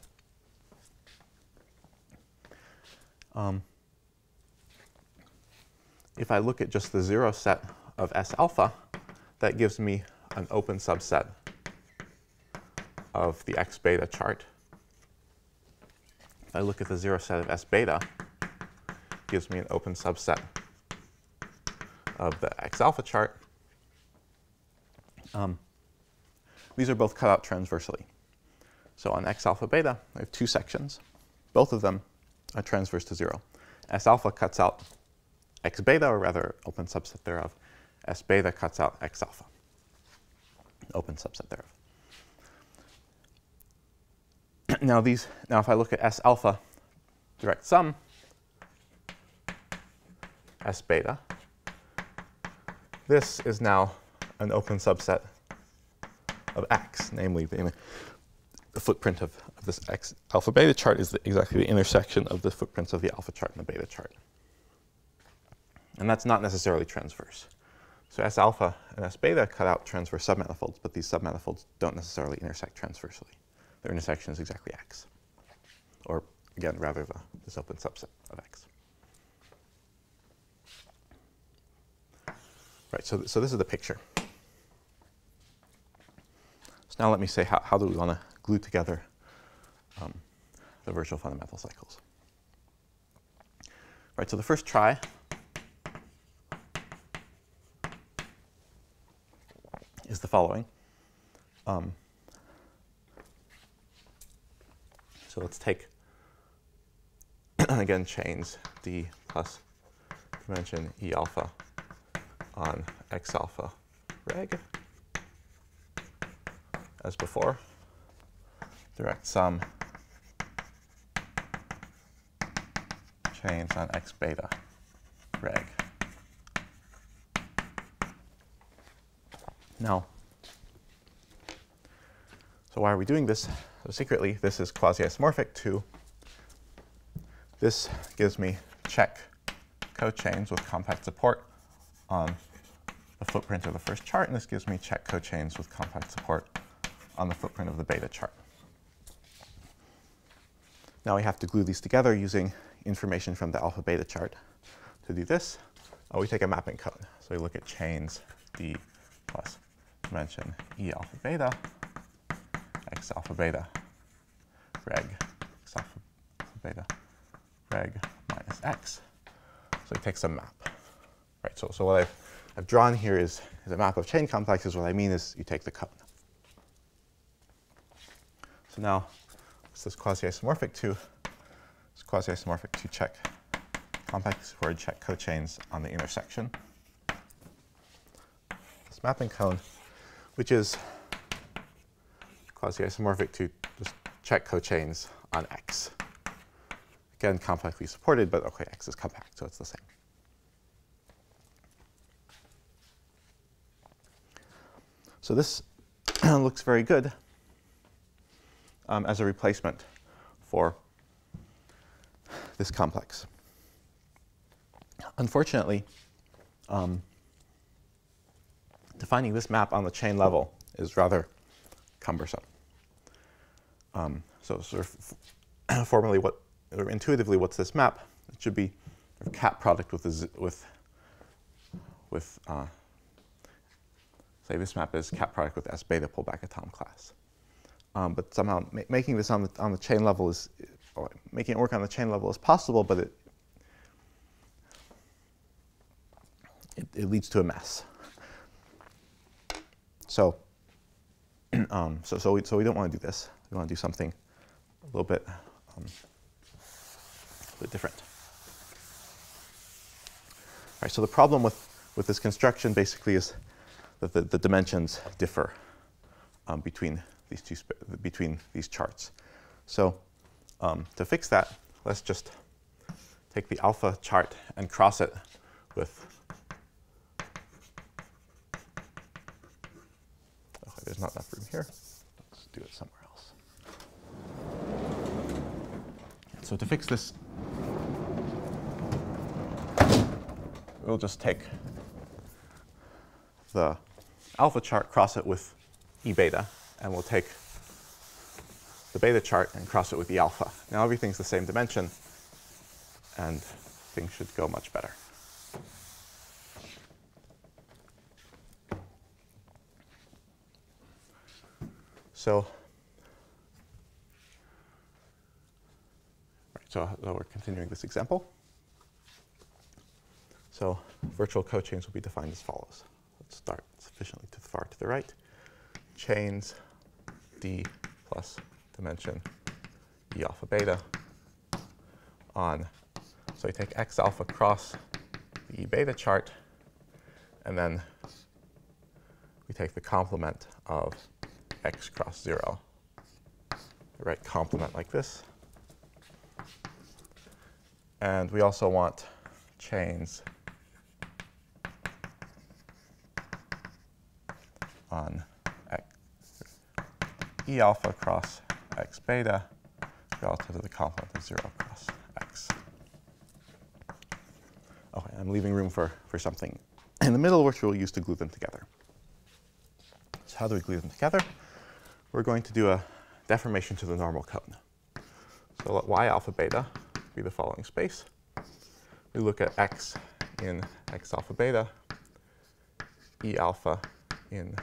Um, if I look at just the zero set of S alpha, that gives me an open subset of the X beta chart. I look at the zero set of S beta, gives me an open subset of the X alpha chart. Um, these are both cut out transversely. So on X alpha beta, I have two sections. Both of them are transverse to zero. S alpha cuts out X beta, or rather open subset thereof. S beta cuts out X alpha, open subset thereof. now these, now if I look at S alpha direct sum, S beta, this is now an open subset of X, namely the, the footprint of, of, this X alpha beta chart is the, exactly the intersection of the footprints of the alpha chart and the beta chart. And that's not necessarily transverse. So S alpha and S beta cut out transverse submanifolds, but these submanifolds don't necessarily intersect transversely their intersection is exactly x. Or again, rather the, this open subset of x. Right, so, th so this is the picture. So now let me say how, how do we want to glue together um, the virtual fundamental cycles. Right, so the first try is the following. Um, So let's take, again, chains d plus dimension E alpha on X alpha reg as before. Direct sum chains on x beta reg. Now, so why are we doing this? So secretly, this is quasi-isomorphic to this gives me Čech cochains with compact support on the footprint of the first chart, and this gives me Čech cochains with compact support on the footprint of the beta chart. Now we have to glue these together using information from the alpha beta chart. To do this, oh, we take a mapping cone. So we look at chains D plus dimension E alpha beta, X alpha beta, reg, X alpha beta, reg minus X. So we take some map. Right, so, so what I've, I've drawn here is, is a map of chain complexes. What I mean is you take the cone. So now this is quasi-isomorphic to it's quasi-isomorphic to Čech compact for Čech cochains on the intersection. This mapping cone, which is quasi-isomorphic to just Čech cochains on X. Again, compactly supported, but okay, X is compact, so it's the same. So this looks very good um, as a replacement for this complex. Unfortunately, um, defining this map on the chain level is rather cumbersome. Um, so sort of formally, what, or intuitively, what's this map? It should be a cap product with, a, with, with uh, say this map is cap product with S beta pullback a Thom class. Um, but somehow ma making this on the, on the chain level is, making it work on the chain level is possible, but it, it, it leads to a mess. So, um, so, so, we, so we don't want to do this. We want to do something a little bit, um, a bit different. All right, so the problem with, with this construction basically is that the, the dimensions differ um, between these two between these charts. So um, to fix that, let's just take the alpha chart and cross it with. There's not enough room here. Let's do it somewhere else. So to fix this, we'll just take the alpha chart, cross it with E beta, and we'll take the beta chart and cross it with the alpha. Now everything's the same dimension, and things should go much better. So, right, so, so we're continuing this example. So virtual cochains will be defined as follows. Let's start sufficiently to far to the right. Chains d plus dimension e alpha beta on, so we take x alpha cross the e beta chart, and then we take the complement of x cross 0. The right complement like this. And we also want chains on E alpha cross x beta relative to the complement of 0 cross x. Okay, I'm leaving room for, for something in the middle, which we'll use to glue them together. So how do we glue them together? We're going to do a deformation to the normal cone. So let y alpha beta be the following space. We look at x in x alpha beta, e alpha in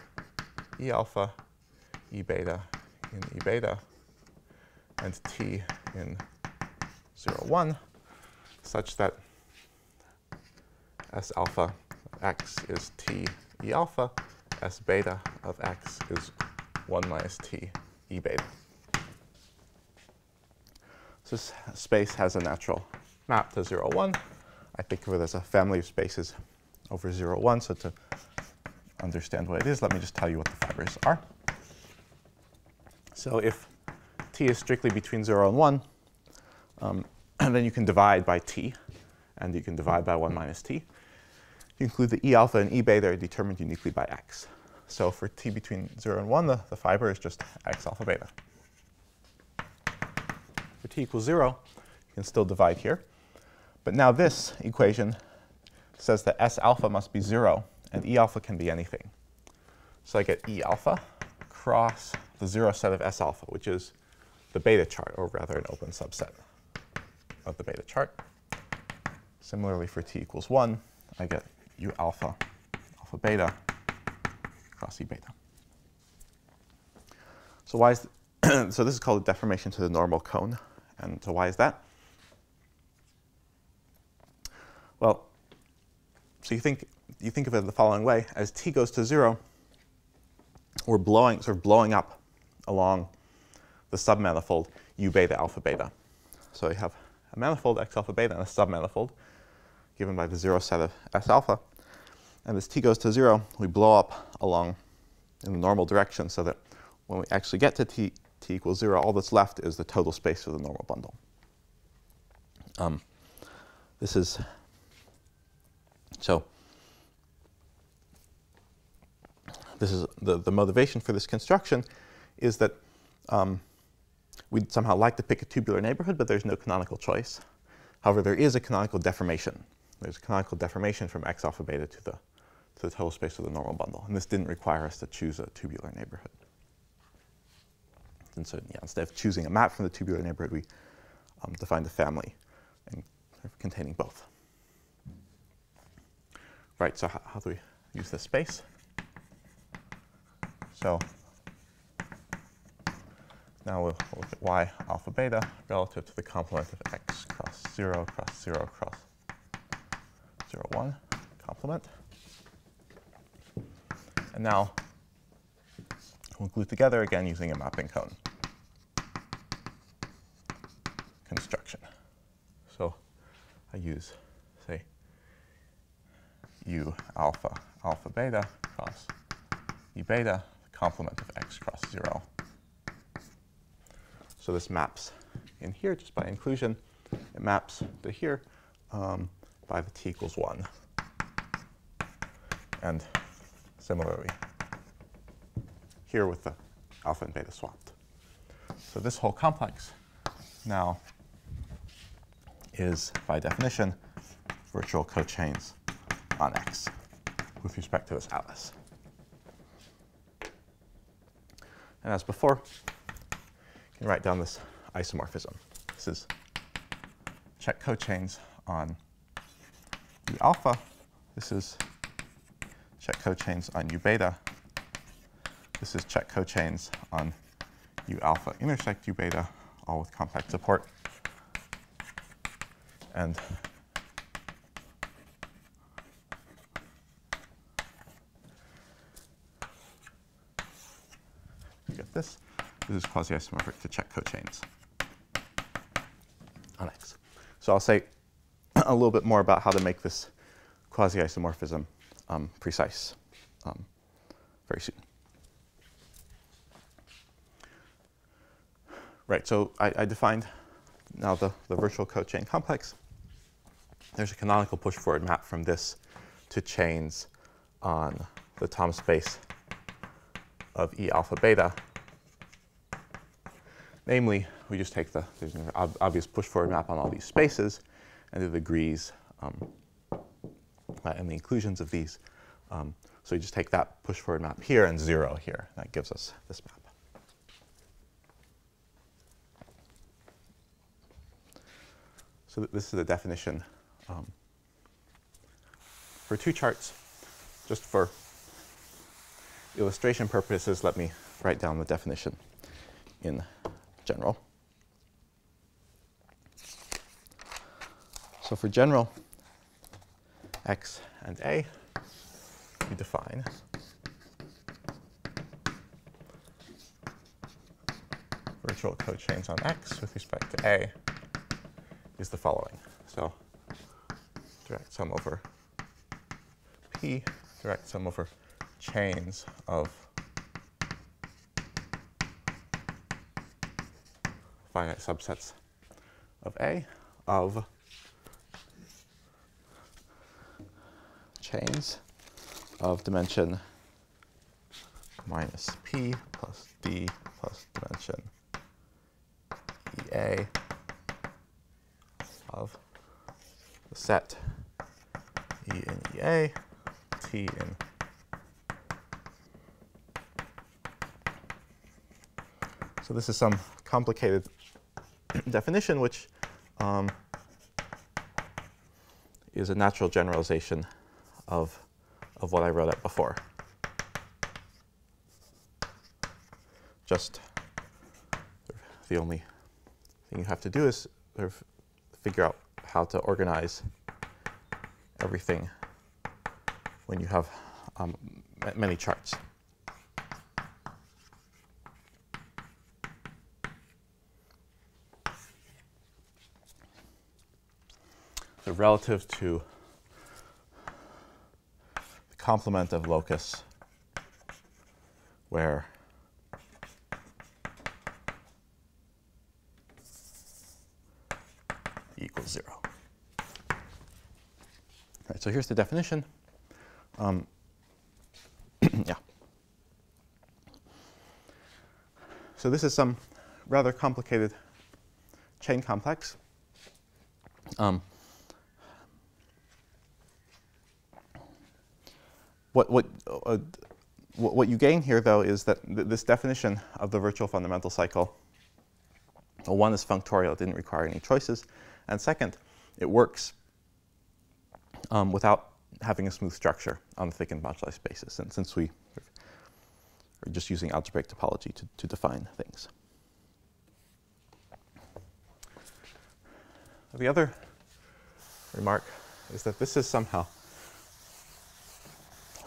e alpha, e beta in e beta, and t in 0, 1, such that s alpha of x is t e alpha, s beta of x is 1 minus t e beta. So this space has a natural map to 0, 1. I think of it as a family of spaces over 0, 1. So to understand what it is, let me just tell you what the fibers are. So if t is strictly between 0 and 1, um, and then you can divide by t, and you can divide by 1 minus t. You include the e alpha and e beta are determined uniquely by x. So for t between 0 and 1, the, the fiber is just x alpha beta. For t equals 0, you can still divide here. But now this equation says that S alpha must be 0, and E alpha can be anything. So I get E alpha cross the 0 set of S alpha, which is the beta chart, or rather an open subset of the beta chart. Similarly, for t equals 1, I get U alpha alpha beta cross E beta. So why is so this is called a deformation to the normal cone. And so why is that? Well, so you think, you think of it the following way. As t goes to 0, we're blowing, sort of blowing up along the submanifold u beta alpha beta. So you have a manifold x alpha beta and a submanifold given by the 0 set of s alpha. And as t goes to 0, we blow up along in the normal direction so that when we actually get to t, t equals 0, all that's left is the total space of the normal bundle. Um, this is so this is the, the motivation for this construction is that um, we'd somehow like to pick a tubular neighborhood, but there's no canonical choice. However, there is a canonical deformation. There's a canonical deformation from x alpha beta to the, to the total space of the normal bundle. And this didn't require us to choose a tubular neighborhood. And so yeah, instead of choosing a map from the tubular neighborhood, we um, defined a family and, containing both. Right, so how, how do we use this space? So now we'll look at y alpha beta relative to the complement of x cross 0 cross 0 cross 0, 1 complement. And now we'll glue together again using a mapping cone construction. So I use say, u alpha alpha beta cross u beta, the complement of x cross 0. So this maps in here just by inclusion. It maps to here um, by the t equals 1. And similarly, here with the alpha and beta swapped. So this whole complex now is, by definition, virtual cochains on X with respect to this atlas. And as before, you can write down this isomorphism. This is Čech cochains on U alpha. This is Čech cochains on U beta. This is Čech cochains on U alpha intersect U beta, all with compact support. And we get this. This is quasi-isomorphic to Čech cochains on X. So I'll say a little bit more about how to make this quasi-isomorphism um, precise um, very soon. Right, so I, I defined now the, the virtual cochain complex. There's a canonical push forward map from this to chains on the Thom space of E alpha beta Namely, we just take the there's an ob obvious push forward map on all these spaces and the degrees um, and the inclusions of these. Um, so we just take that push forward map here and zero here. That gives us this map. So th this is the definition um, for two charts. Just for illustration purposes, let me write down the definition in general. So for general x and a, we define virtual cochains on x with respect to a is the following. So direct sum over p, direct sum over chains of finite subsets of A of chains of dimension minus P plus D plus dimension EA of the set E in EA, T in So this is some complicated definition which um, is a natural generalization of, of what I wrote up before. Just the only thing you have to do is sort of figure out how to organize everything when you have um, many charts. Relative to the complement of locus where equals 0. All right, so here's the definition. Um, yeah. So this is some rather complicated chain complex. Um, what, what, uh, what you gain here, though, is that th this definition of the virtual fundamental cycle, well, one is functorial, it didn't require any choices. And second, it works um, without having a smooth structure on the thickened moduli spaces. And since we are just using algebraic topology to, to define things. The other remark is that this is somehow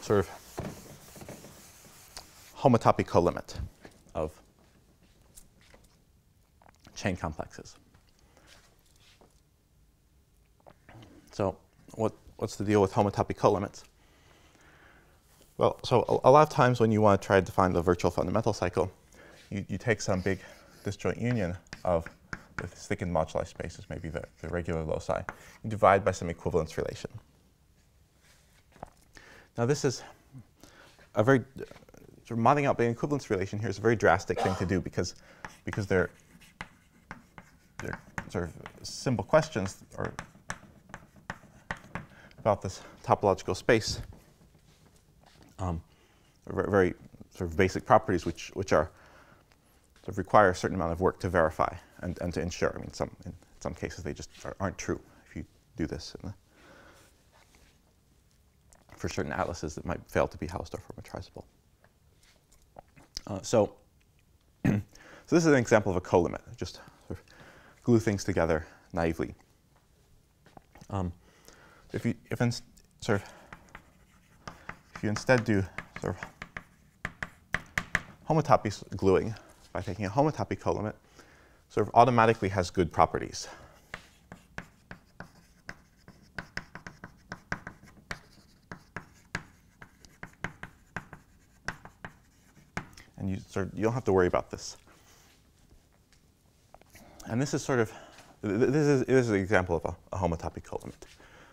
sort of homotopy colimit of chain complexes. So what, what's the deal with homotopy colimits? Well, so a, a, lot of times when you want to try to define the virtual fundamental cycle, you, you take some big disjoint union of the thickened moduli spaces, maybe the, the regular loci, you divide by some equivalence relation. Now this is a very, sort of modding out the equivalence relation here is a very drastic thing to do because, because they're, they're sort of simple questions or about this topological space. Um, very sort of basic properties which, which are sort of require a certain amount of work to verify and, and to ensure. I mean, some, in some cases they just are, not true if you do this for certain atlases that might fail to be Hausdorff or metrizable. Uh, so, so this is an example of a colimit. Just sort of glue things together naively. Um, if you if sort of if you instead do sort of homotopy gluing by taking a homotopy colimit, sort of automatically has good properties. And you you don't have to worry about this. And this is sort of this is this is an example of a, a homotopy colimit.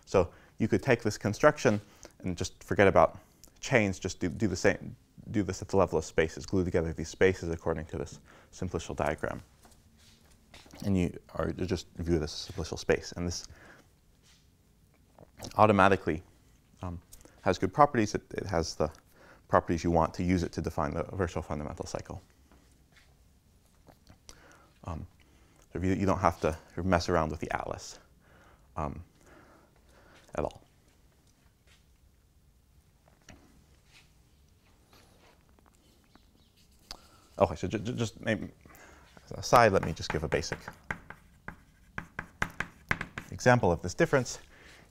So you could take this construction and just forget about chains. Just do, do the same. Do this at the level of spaces. Glue together these spaces according to this simplicial diagram. And you are just view this as simplicial space. And this automatically um, has good properties. It, it has the properties you want to use it to define the virtual fundamental cycle. Um, so you, you, don't have to mess around with the atlas um, at all. Okay, so just maybe as aside, let me just give a basic example of this difference.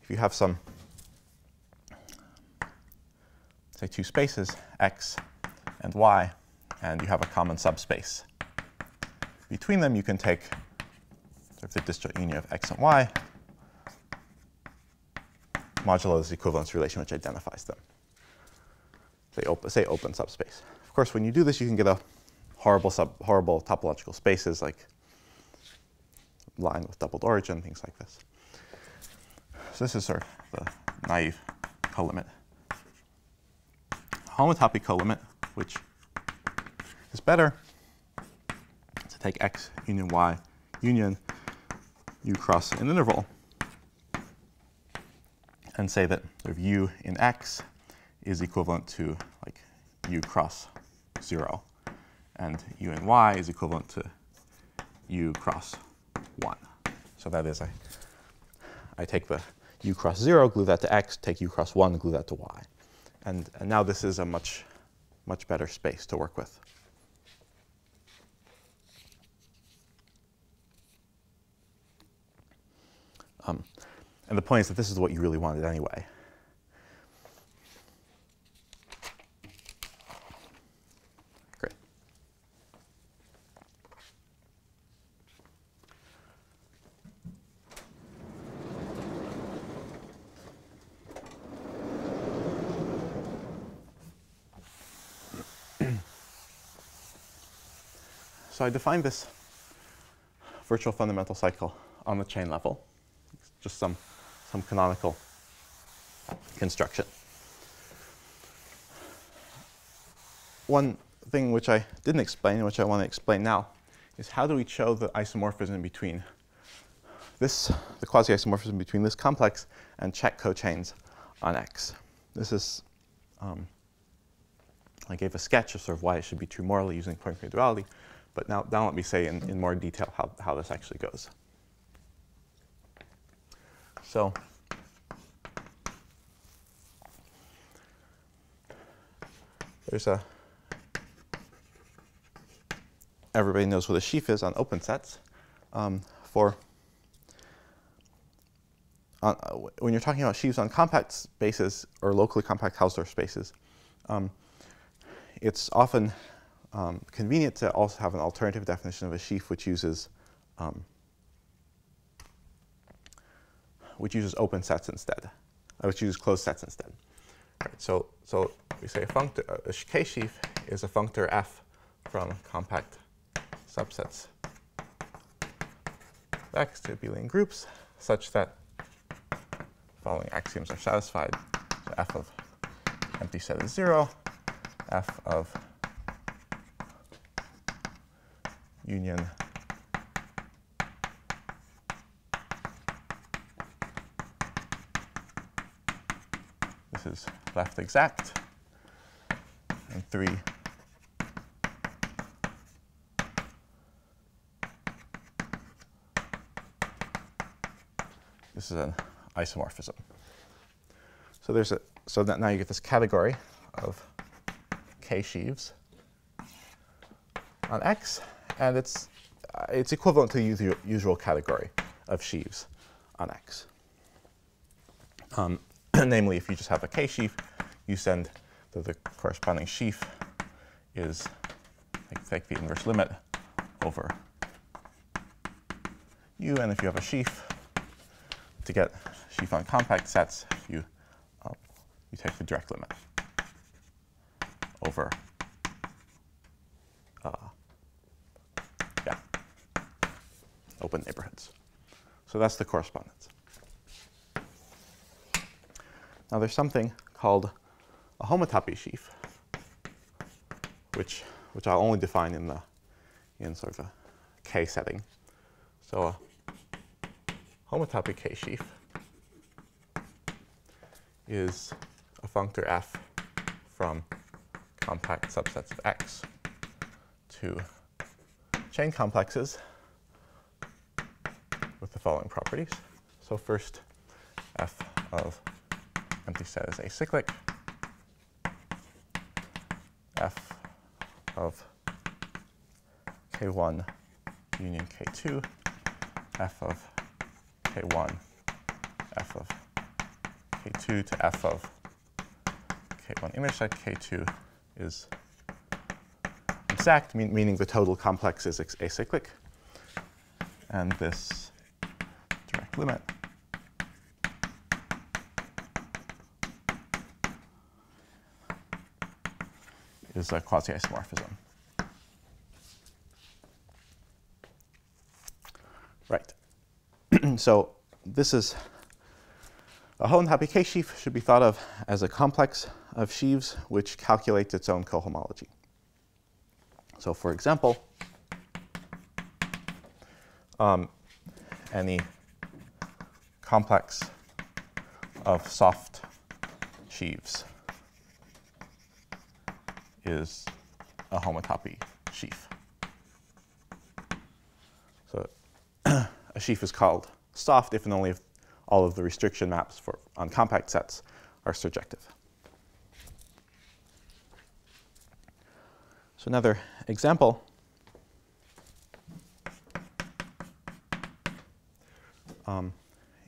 If you have some say, two spaces, x and y, and you have a common subspace. Between them, you can take sort of the disjoint union of x and y modulo this equivalence relation which identifies them. Say, op say open subspace. Of course, when you do this, you can get a horrible, sub horrible topological spaces like line with doubled origin, things like this. So this is sort of the naive colimit. Homotopy colimit, which is better to take x union y union u cross an interval and say that sort of u in x is equivalent to like u cross 0, and u in y is equivalent to u cross 1. So that is, I, I take the u cross 0, glue that to x, take u cross 1, glue that to y. And, and now this is a much, much better space to work with. Um, and the point is that this is what you really wanted anyway. So I defined this virtual fundamental cycle on the chain level just some, some canonical construction. One thing which I didn't explain, which I want to explain now, is how do we show the isomorphism between this, the quasi-isomorphism between this complex and Čech cochains on X. This is, um, I gave a sketch of sort of why it should be true morally using Poincare duality, but now, now let me say in, in more detail how, how this actually goes. So there's a, everybody knows what a sheaf is on open sets. Um, for uh, when you're talking about sheaves on compact spaces or locally compact Hausdorff spaces, um, it's often um, convenient to also have an alternative definition of a sheaf which uses um, which uses open sets instead, uh, which uses closed sets instead. Right, so, so we say a functor, a K-sheaf is a functor f from compact subsets of X to abelian groups such that following axioms are satisfied. So f of empty set is 0, f of union This is left exact. And 3 This is an isomorphism. So there's a so that now you get this category of k sheaves on X, and it's uh, it's equivalent to the usual category of sheaves on X. Um, namely, if you just have a K-sheaf, you send the corresponding sheaf is like, take the inverse limit over u, and if you have a sheaf, to get sheaf on compact sets, you um, you take the direct limit over uh, yeah open neighborhoods. So that's the correspondence. Now there's something called a homotopy sheaf, which, which I'll only define in, the, in sort of a K setting. So a homotopy K sheaf is a functor f from compact subsets of X to chain complexes following properties. So first, f of empty set is acyclic. F of K1 union K2, F of K1, F of K2 to F of K1 intersect K2 is exact, mean, meaning the total complex is acyclic. And this limit is a quasi-isomorphism. Right. so this is a homotopy K-sheaf should be thought of as a complex of sheaves which calculates its own cohomology. So for example, um, any complex of soft sheaves is a homotopy sheaf. So a sheaf is called soft if and only if all of the restriction maps for, on compact sets are surjective. So another example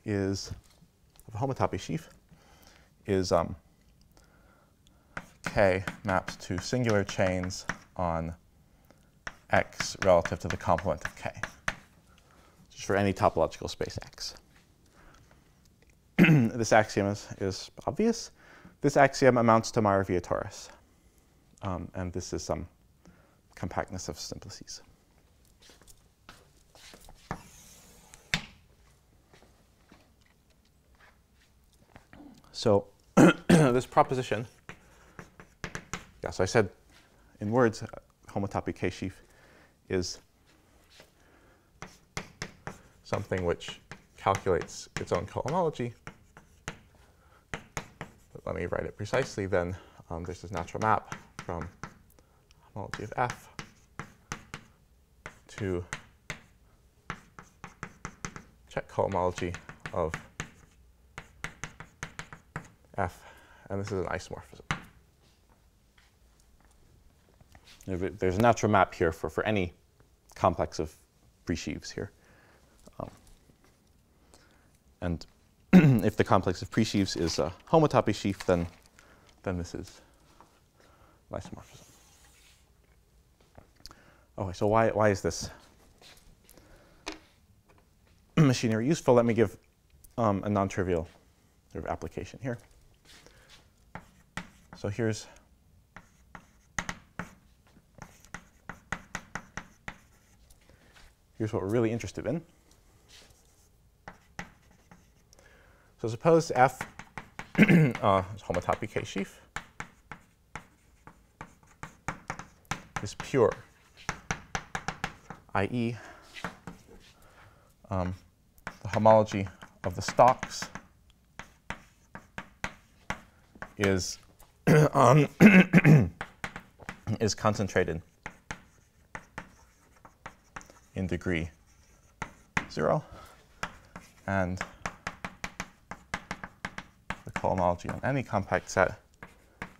is a homotopy sheaf is um, K maps to singular chains on X relative to the complement of K, just for any topological space X. this axiom is, is, obvious. This axiom amounts to Mayer-Vietoris. Um, and this is some compactness of simplices. So this proposition, yeah, so I said in words, homotopy K-sheaf is something which calculates its own cohomology. But let me write it precisely then. Um, there's this natural map from homology of F to Čech cohomology of F, and this is an isomorphism. There's a natural map here for, for any complex of presheaves here. And if the complex of presheaves is a homotopy sheaf, then, then this is isomorphism. Okay, so why, why is this machinery useful? Let me give um, a non-trivial sort of application here. So here's here's what we're really interested in. So suppose F uh, is homotopy K-sheaf is pure, i.e. Um, the homology of the stocks is um, is concentrated in degree zero and the cohomology on any compact set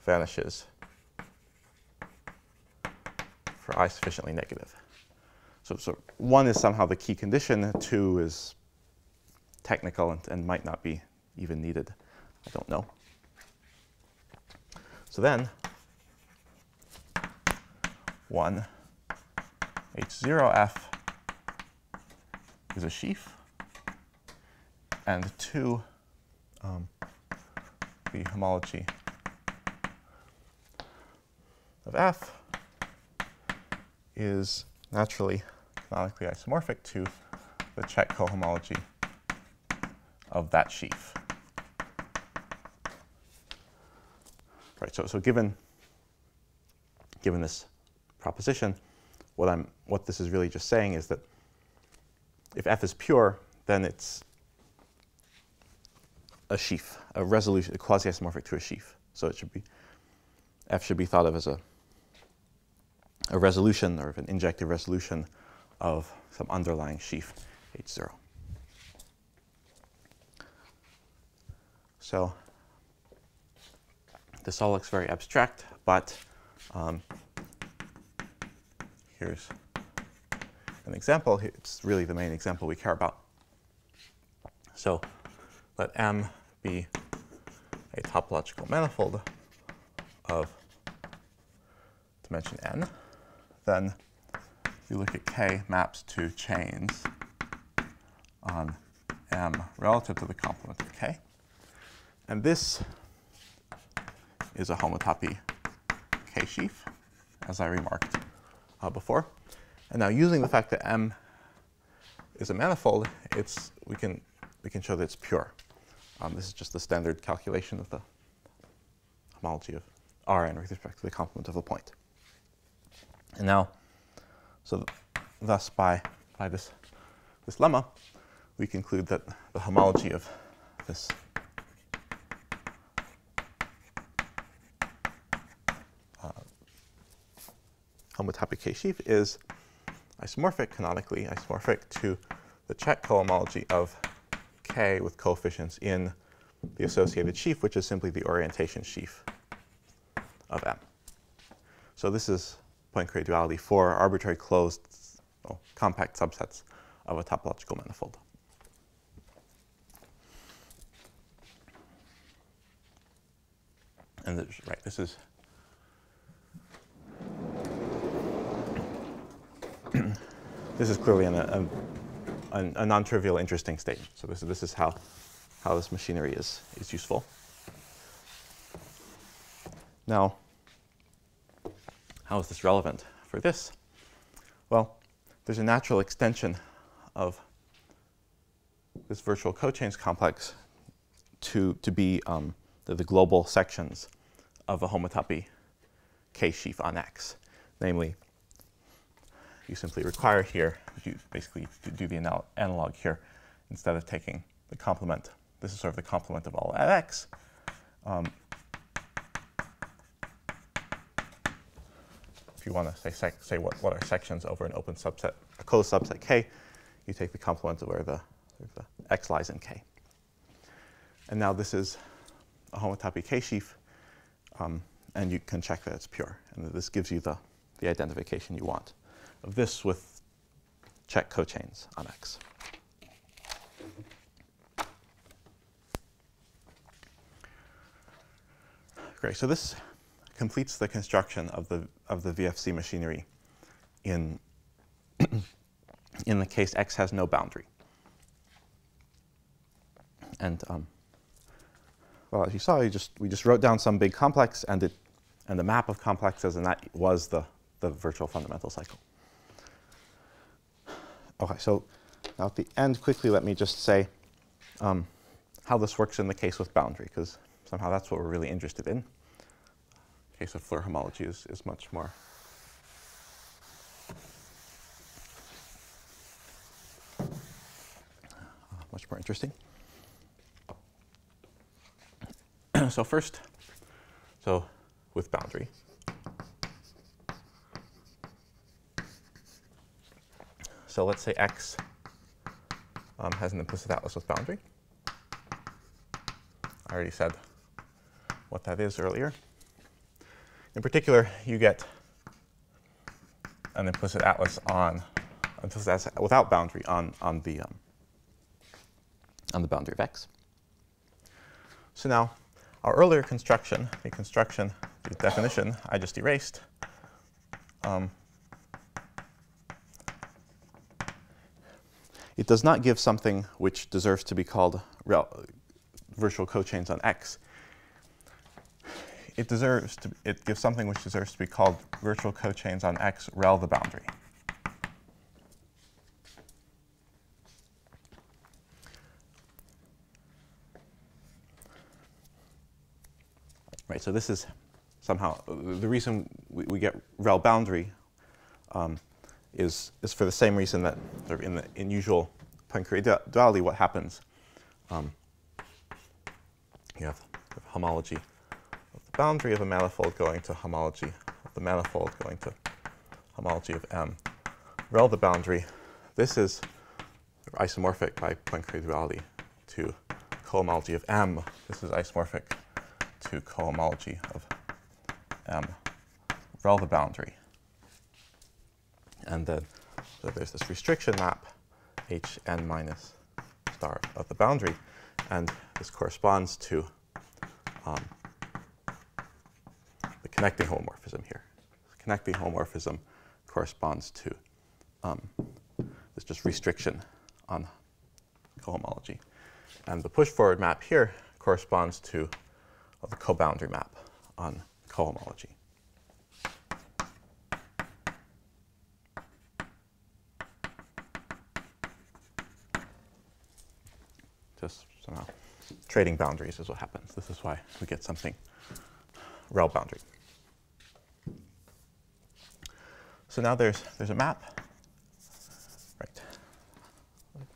vanishes for i sufficiently negative. So, so one is somehow the key condition, two is technical and, and might not be even needed. I don't know. So then, 1 H0F is a sheaf, and 2 um, the homology of F is naturally canonically isomorphic to the Čech cohomology of that sheaf. Right, so, so given, given this proposition, what, I'm, what this is really just saying is that if F is pure, then it's a sheaf, a resolution, a quasi-isomorphic to a sheaf. So it should be, F should be thought of as a, a resolution or an injective resolution of some underlying sheaf H0. So this all looks very abstract, but um, here's an example. It's really the main example we care about. So let M be a topological manifold of dimension n, then you look at K maps to chains on M relative to the complement of K. And this is a homotopy K sheaf, as I remarked uh, before. And now using the fact that M is a manifold, it's, we, can, we can show that it's pure. Um, this is just the standard calculation of the homology of Rn with respect to the complement of a point. And now, so th thus by, by this, this lemma, we conclude that the homology of this homotopy K-sheaf is isomorphic, canonically isomorphic to the Čech cohomology of K with coefficients in the associated sheaf, which is simply the orientation sheaf of M. So this is Poincare duality for arbitrary closed well, compact subsets of a topological manifold. And this, right, this is this is clearly an, a, a, a non-trivial, interesting statement. So this, this is how, how this machinery is, is useful. Now, how is this relevant for this? Well, there's a natural extension of this virtual cochains complex to, to be um, the, the, global sections of a homotopy K-sheaf on X. Namely, you simply require here, you basically do the anal analog here, instead of taking the complement, this is sort of the complement of all at X, um, if you want to say, say what, what are sections over an open subset, a closed subset K, you take the complement of where the, the X lies in K. And now this is a homotopy K-sheaf, um, and you can check that it's pure. And this gives you the, the identification you want of this with Čech cochains on X. Great, so this completes the construction of the, of the VFC machinery in, in the case X has no boundary. And um, well, as you saw, you just, we just wrote down some big complex and, it, and the map of complexes, and that was the, the virtual fundamental cycle. Okay, so now at the end, quickly, let me just say um, how this works in the case with boundary, because somehow that's what we're really interested in The case of Floer homology is, is much more uh, much more interesting. so first, so with boundary. So let's say X um, has an implicit atlas with boundary. I already said what that is earlier. In particular, you get an implicit atlas on implicit atlas without boundary on on the um, on the boundary of x. So now, our earlier construction, the construction, the definition I just erased. Um, it does not give something which deserves to be called virtual cochains on X it deserves to, it gives something which deserves to be called virtual cochains on X rel the boundary. Right, so this is somehow, the reason we, we get rel boundary um, is, is for the same reason that sort of in the in usual Poincare duality, what happens, um, you have homology of the boundary of a manifold going to homology of the manifold going to homology of M. Rel the boundary. This is isomorphic by Poincare duality to cohomology of M. This is isomorphic to cohomology of M. Rel the boundary. And then so there's this restriction map, Hn minus star of the boundary. And this corresponds to um, the connecting homomorphism here. The Connecting homomorphism corresponds to um, this just restriction on cohomology. And the push forward map here corresponds to uh, the co-boundary map on cohomology. Just somehow trading boundaries is what happens. This is why we get something rel boundary. So now there's, there's a map. Right.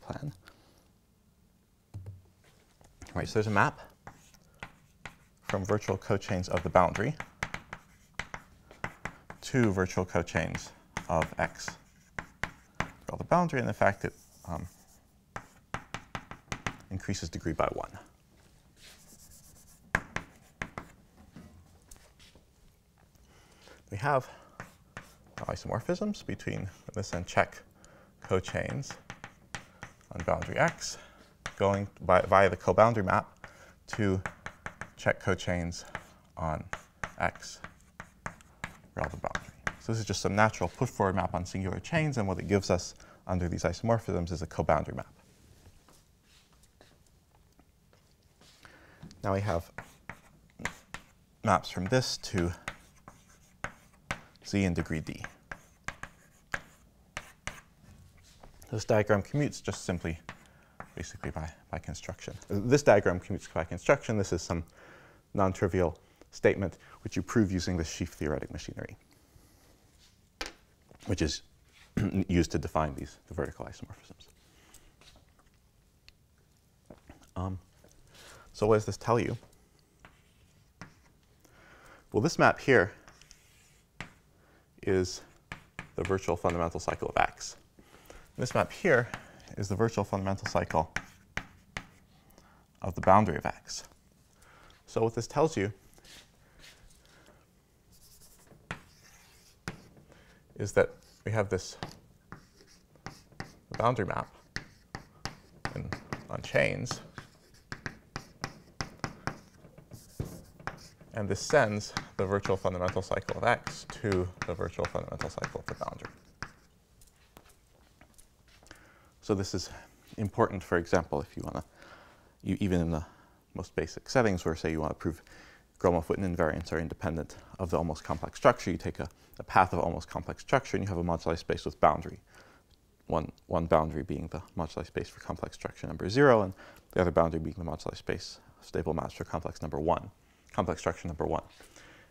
Plan. Right, so there's a map from virtual cochains of the boundary to virtual cochains of X. Draw the boundary, and the fact that um, increases degree by 1. We have isomorphisms between this and Čech cochains on boundary X going by, via the co-boundary map to check cochains on X relevant boundary. So this is just some natural put-forward map on singular chains, and what it gives us under these isomorphisms is a co-boundary map. Now we have maps from this to z in degree d. This diagram commutes just simply, basically by, by construction. This diagram commutes by construction. This is some non-trivial statement which you prove using the sheaf theoretic machinery, which is used to define these the vertical isomorphisms. Um, so what does this tell you? Well, this map here is the virtual fundamental cycle of X. This map here is the virtual fundamental cycle of the boundary of X. So what this tells you is that we have this boundary map on chains. And this sends the virtual fundamental cycle of X to the virtual fundamental cycle of the boundary. So this is important, for example, if you want to, even in the most basic settings where, say, you want to prove Gromov-Witten invariants are independent of the almost complex structure, you take a, a path of almost complex structure and you have a moduli space with boundary. One, one boundary being the moduli space for complex structure number zero, and the other boundary being the moduli space stable maps for complex number one, complex structure number one.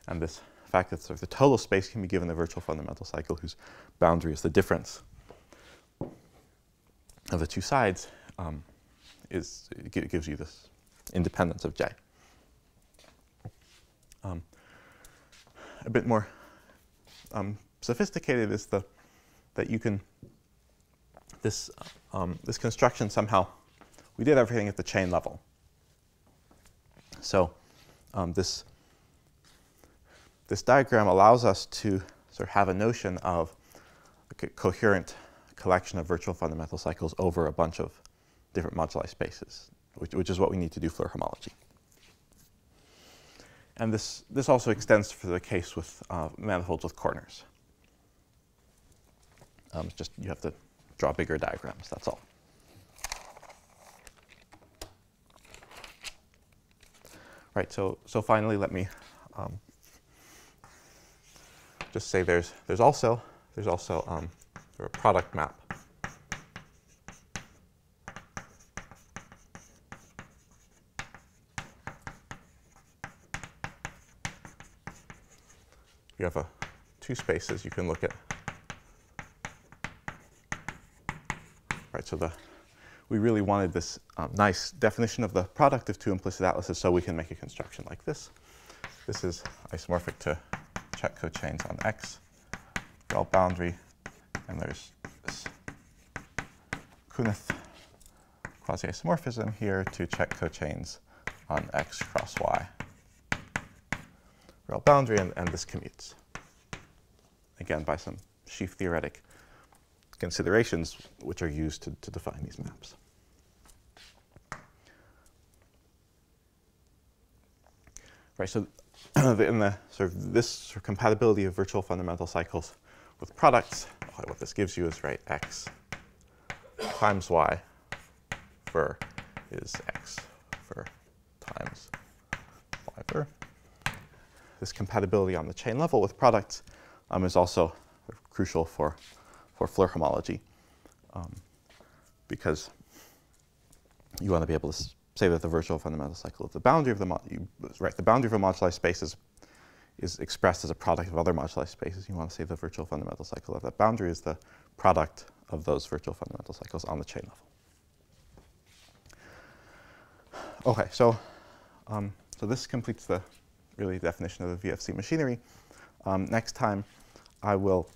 And this fact that sort of the total space can be given a virtual fundamental cycle whose boundary is the difference of the two sides um, is, gives you this independence of J. Um, a bit more um, sophisticated is the that you can this um, this construction somehow we did everything at the chain level. So um, this this diagram allows us to sort of have a notion of a coherent collection of virtual fundamental cycles over a bunch of different moduli spaces, which, which is what we need to do for homology. And this, this also extends for the case with uh, manifolds with corners. Um, it's just you have to draw bigger diagrams, that's all. Right, so, so finally let me um, just say there's, there's also, there's also um, a product map you have a, two spaces you can look at. Right, so the, we really wanted this um, nice definition of the product of two implicit atlases so we can make a construction like this. This is isomorphic to Čech cochains on X, rel boundary, and there's this Künneth quasi-isomorphism here to Čech cochains on X cross Y rel boundary, and, and this commutes. Again, by some sheaf theoretic considerations which are used to, to define these maps. Right, so in the sort of this sort of compatibility of virtual fundamental cycles with products, what this gives you is right x times y for is x for times y for this compatibility on the chain level with products um, is also crucial for, for Floer homology um, because you want to be able to say that the virtual fundamental cycle of the boundary of the you, right the boundary of a moduli space is is expressed as a product of other moduli spaces. You want to say the virtual fundamental cycle of that boundary is the product of those virtual fundamental cycles on the chain level. Okay, so um, so this completes the really definition of the VFC machinery. Um, next time, I will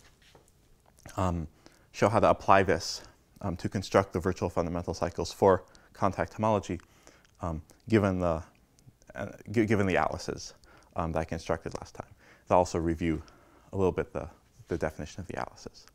um, show how to apply this um, to construct the virtual fundamental cycles for contact homology, um, given the uh, given the atlases um, that I constructed last time. I'll also review a little bit the, the definition of the atlases.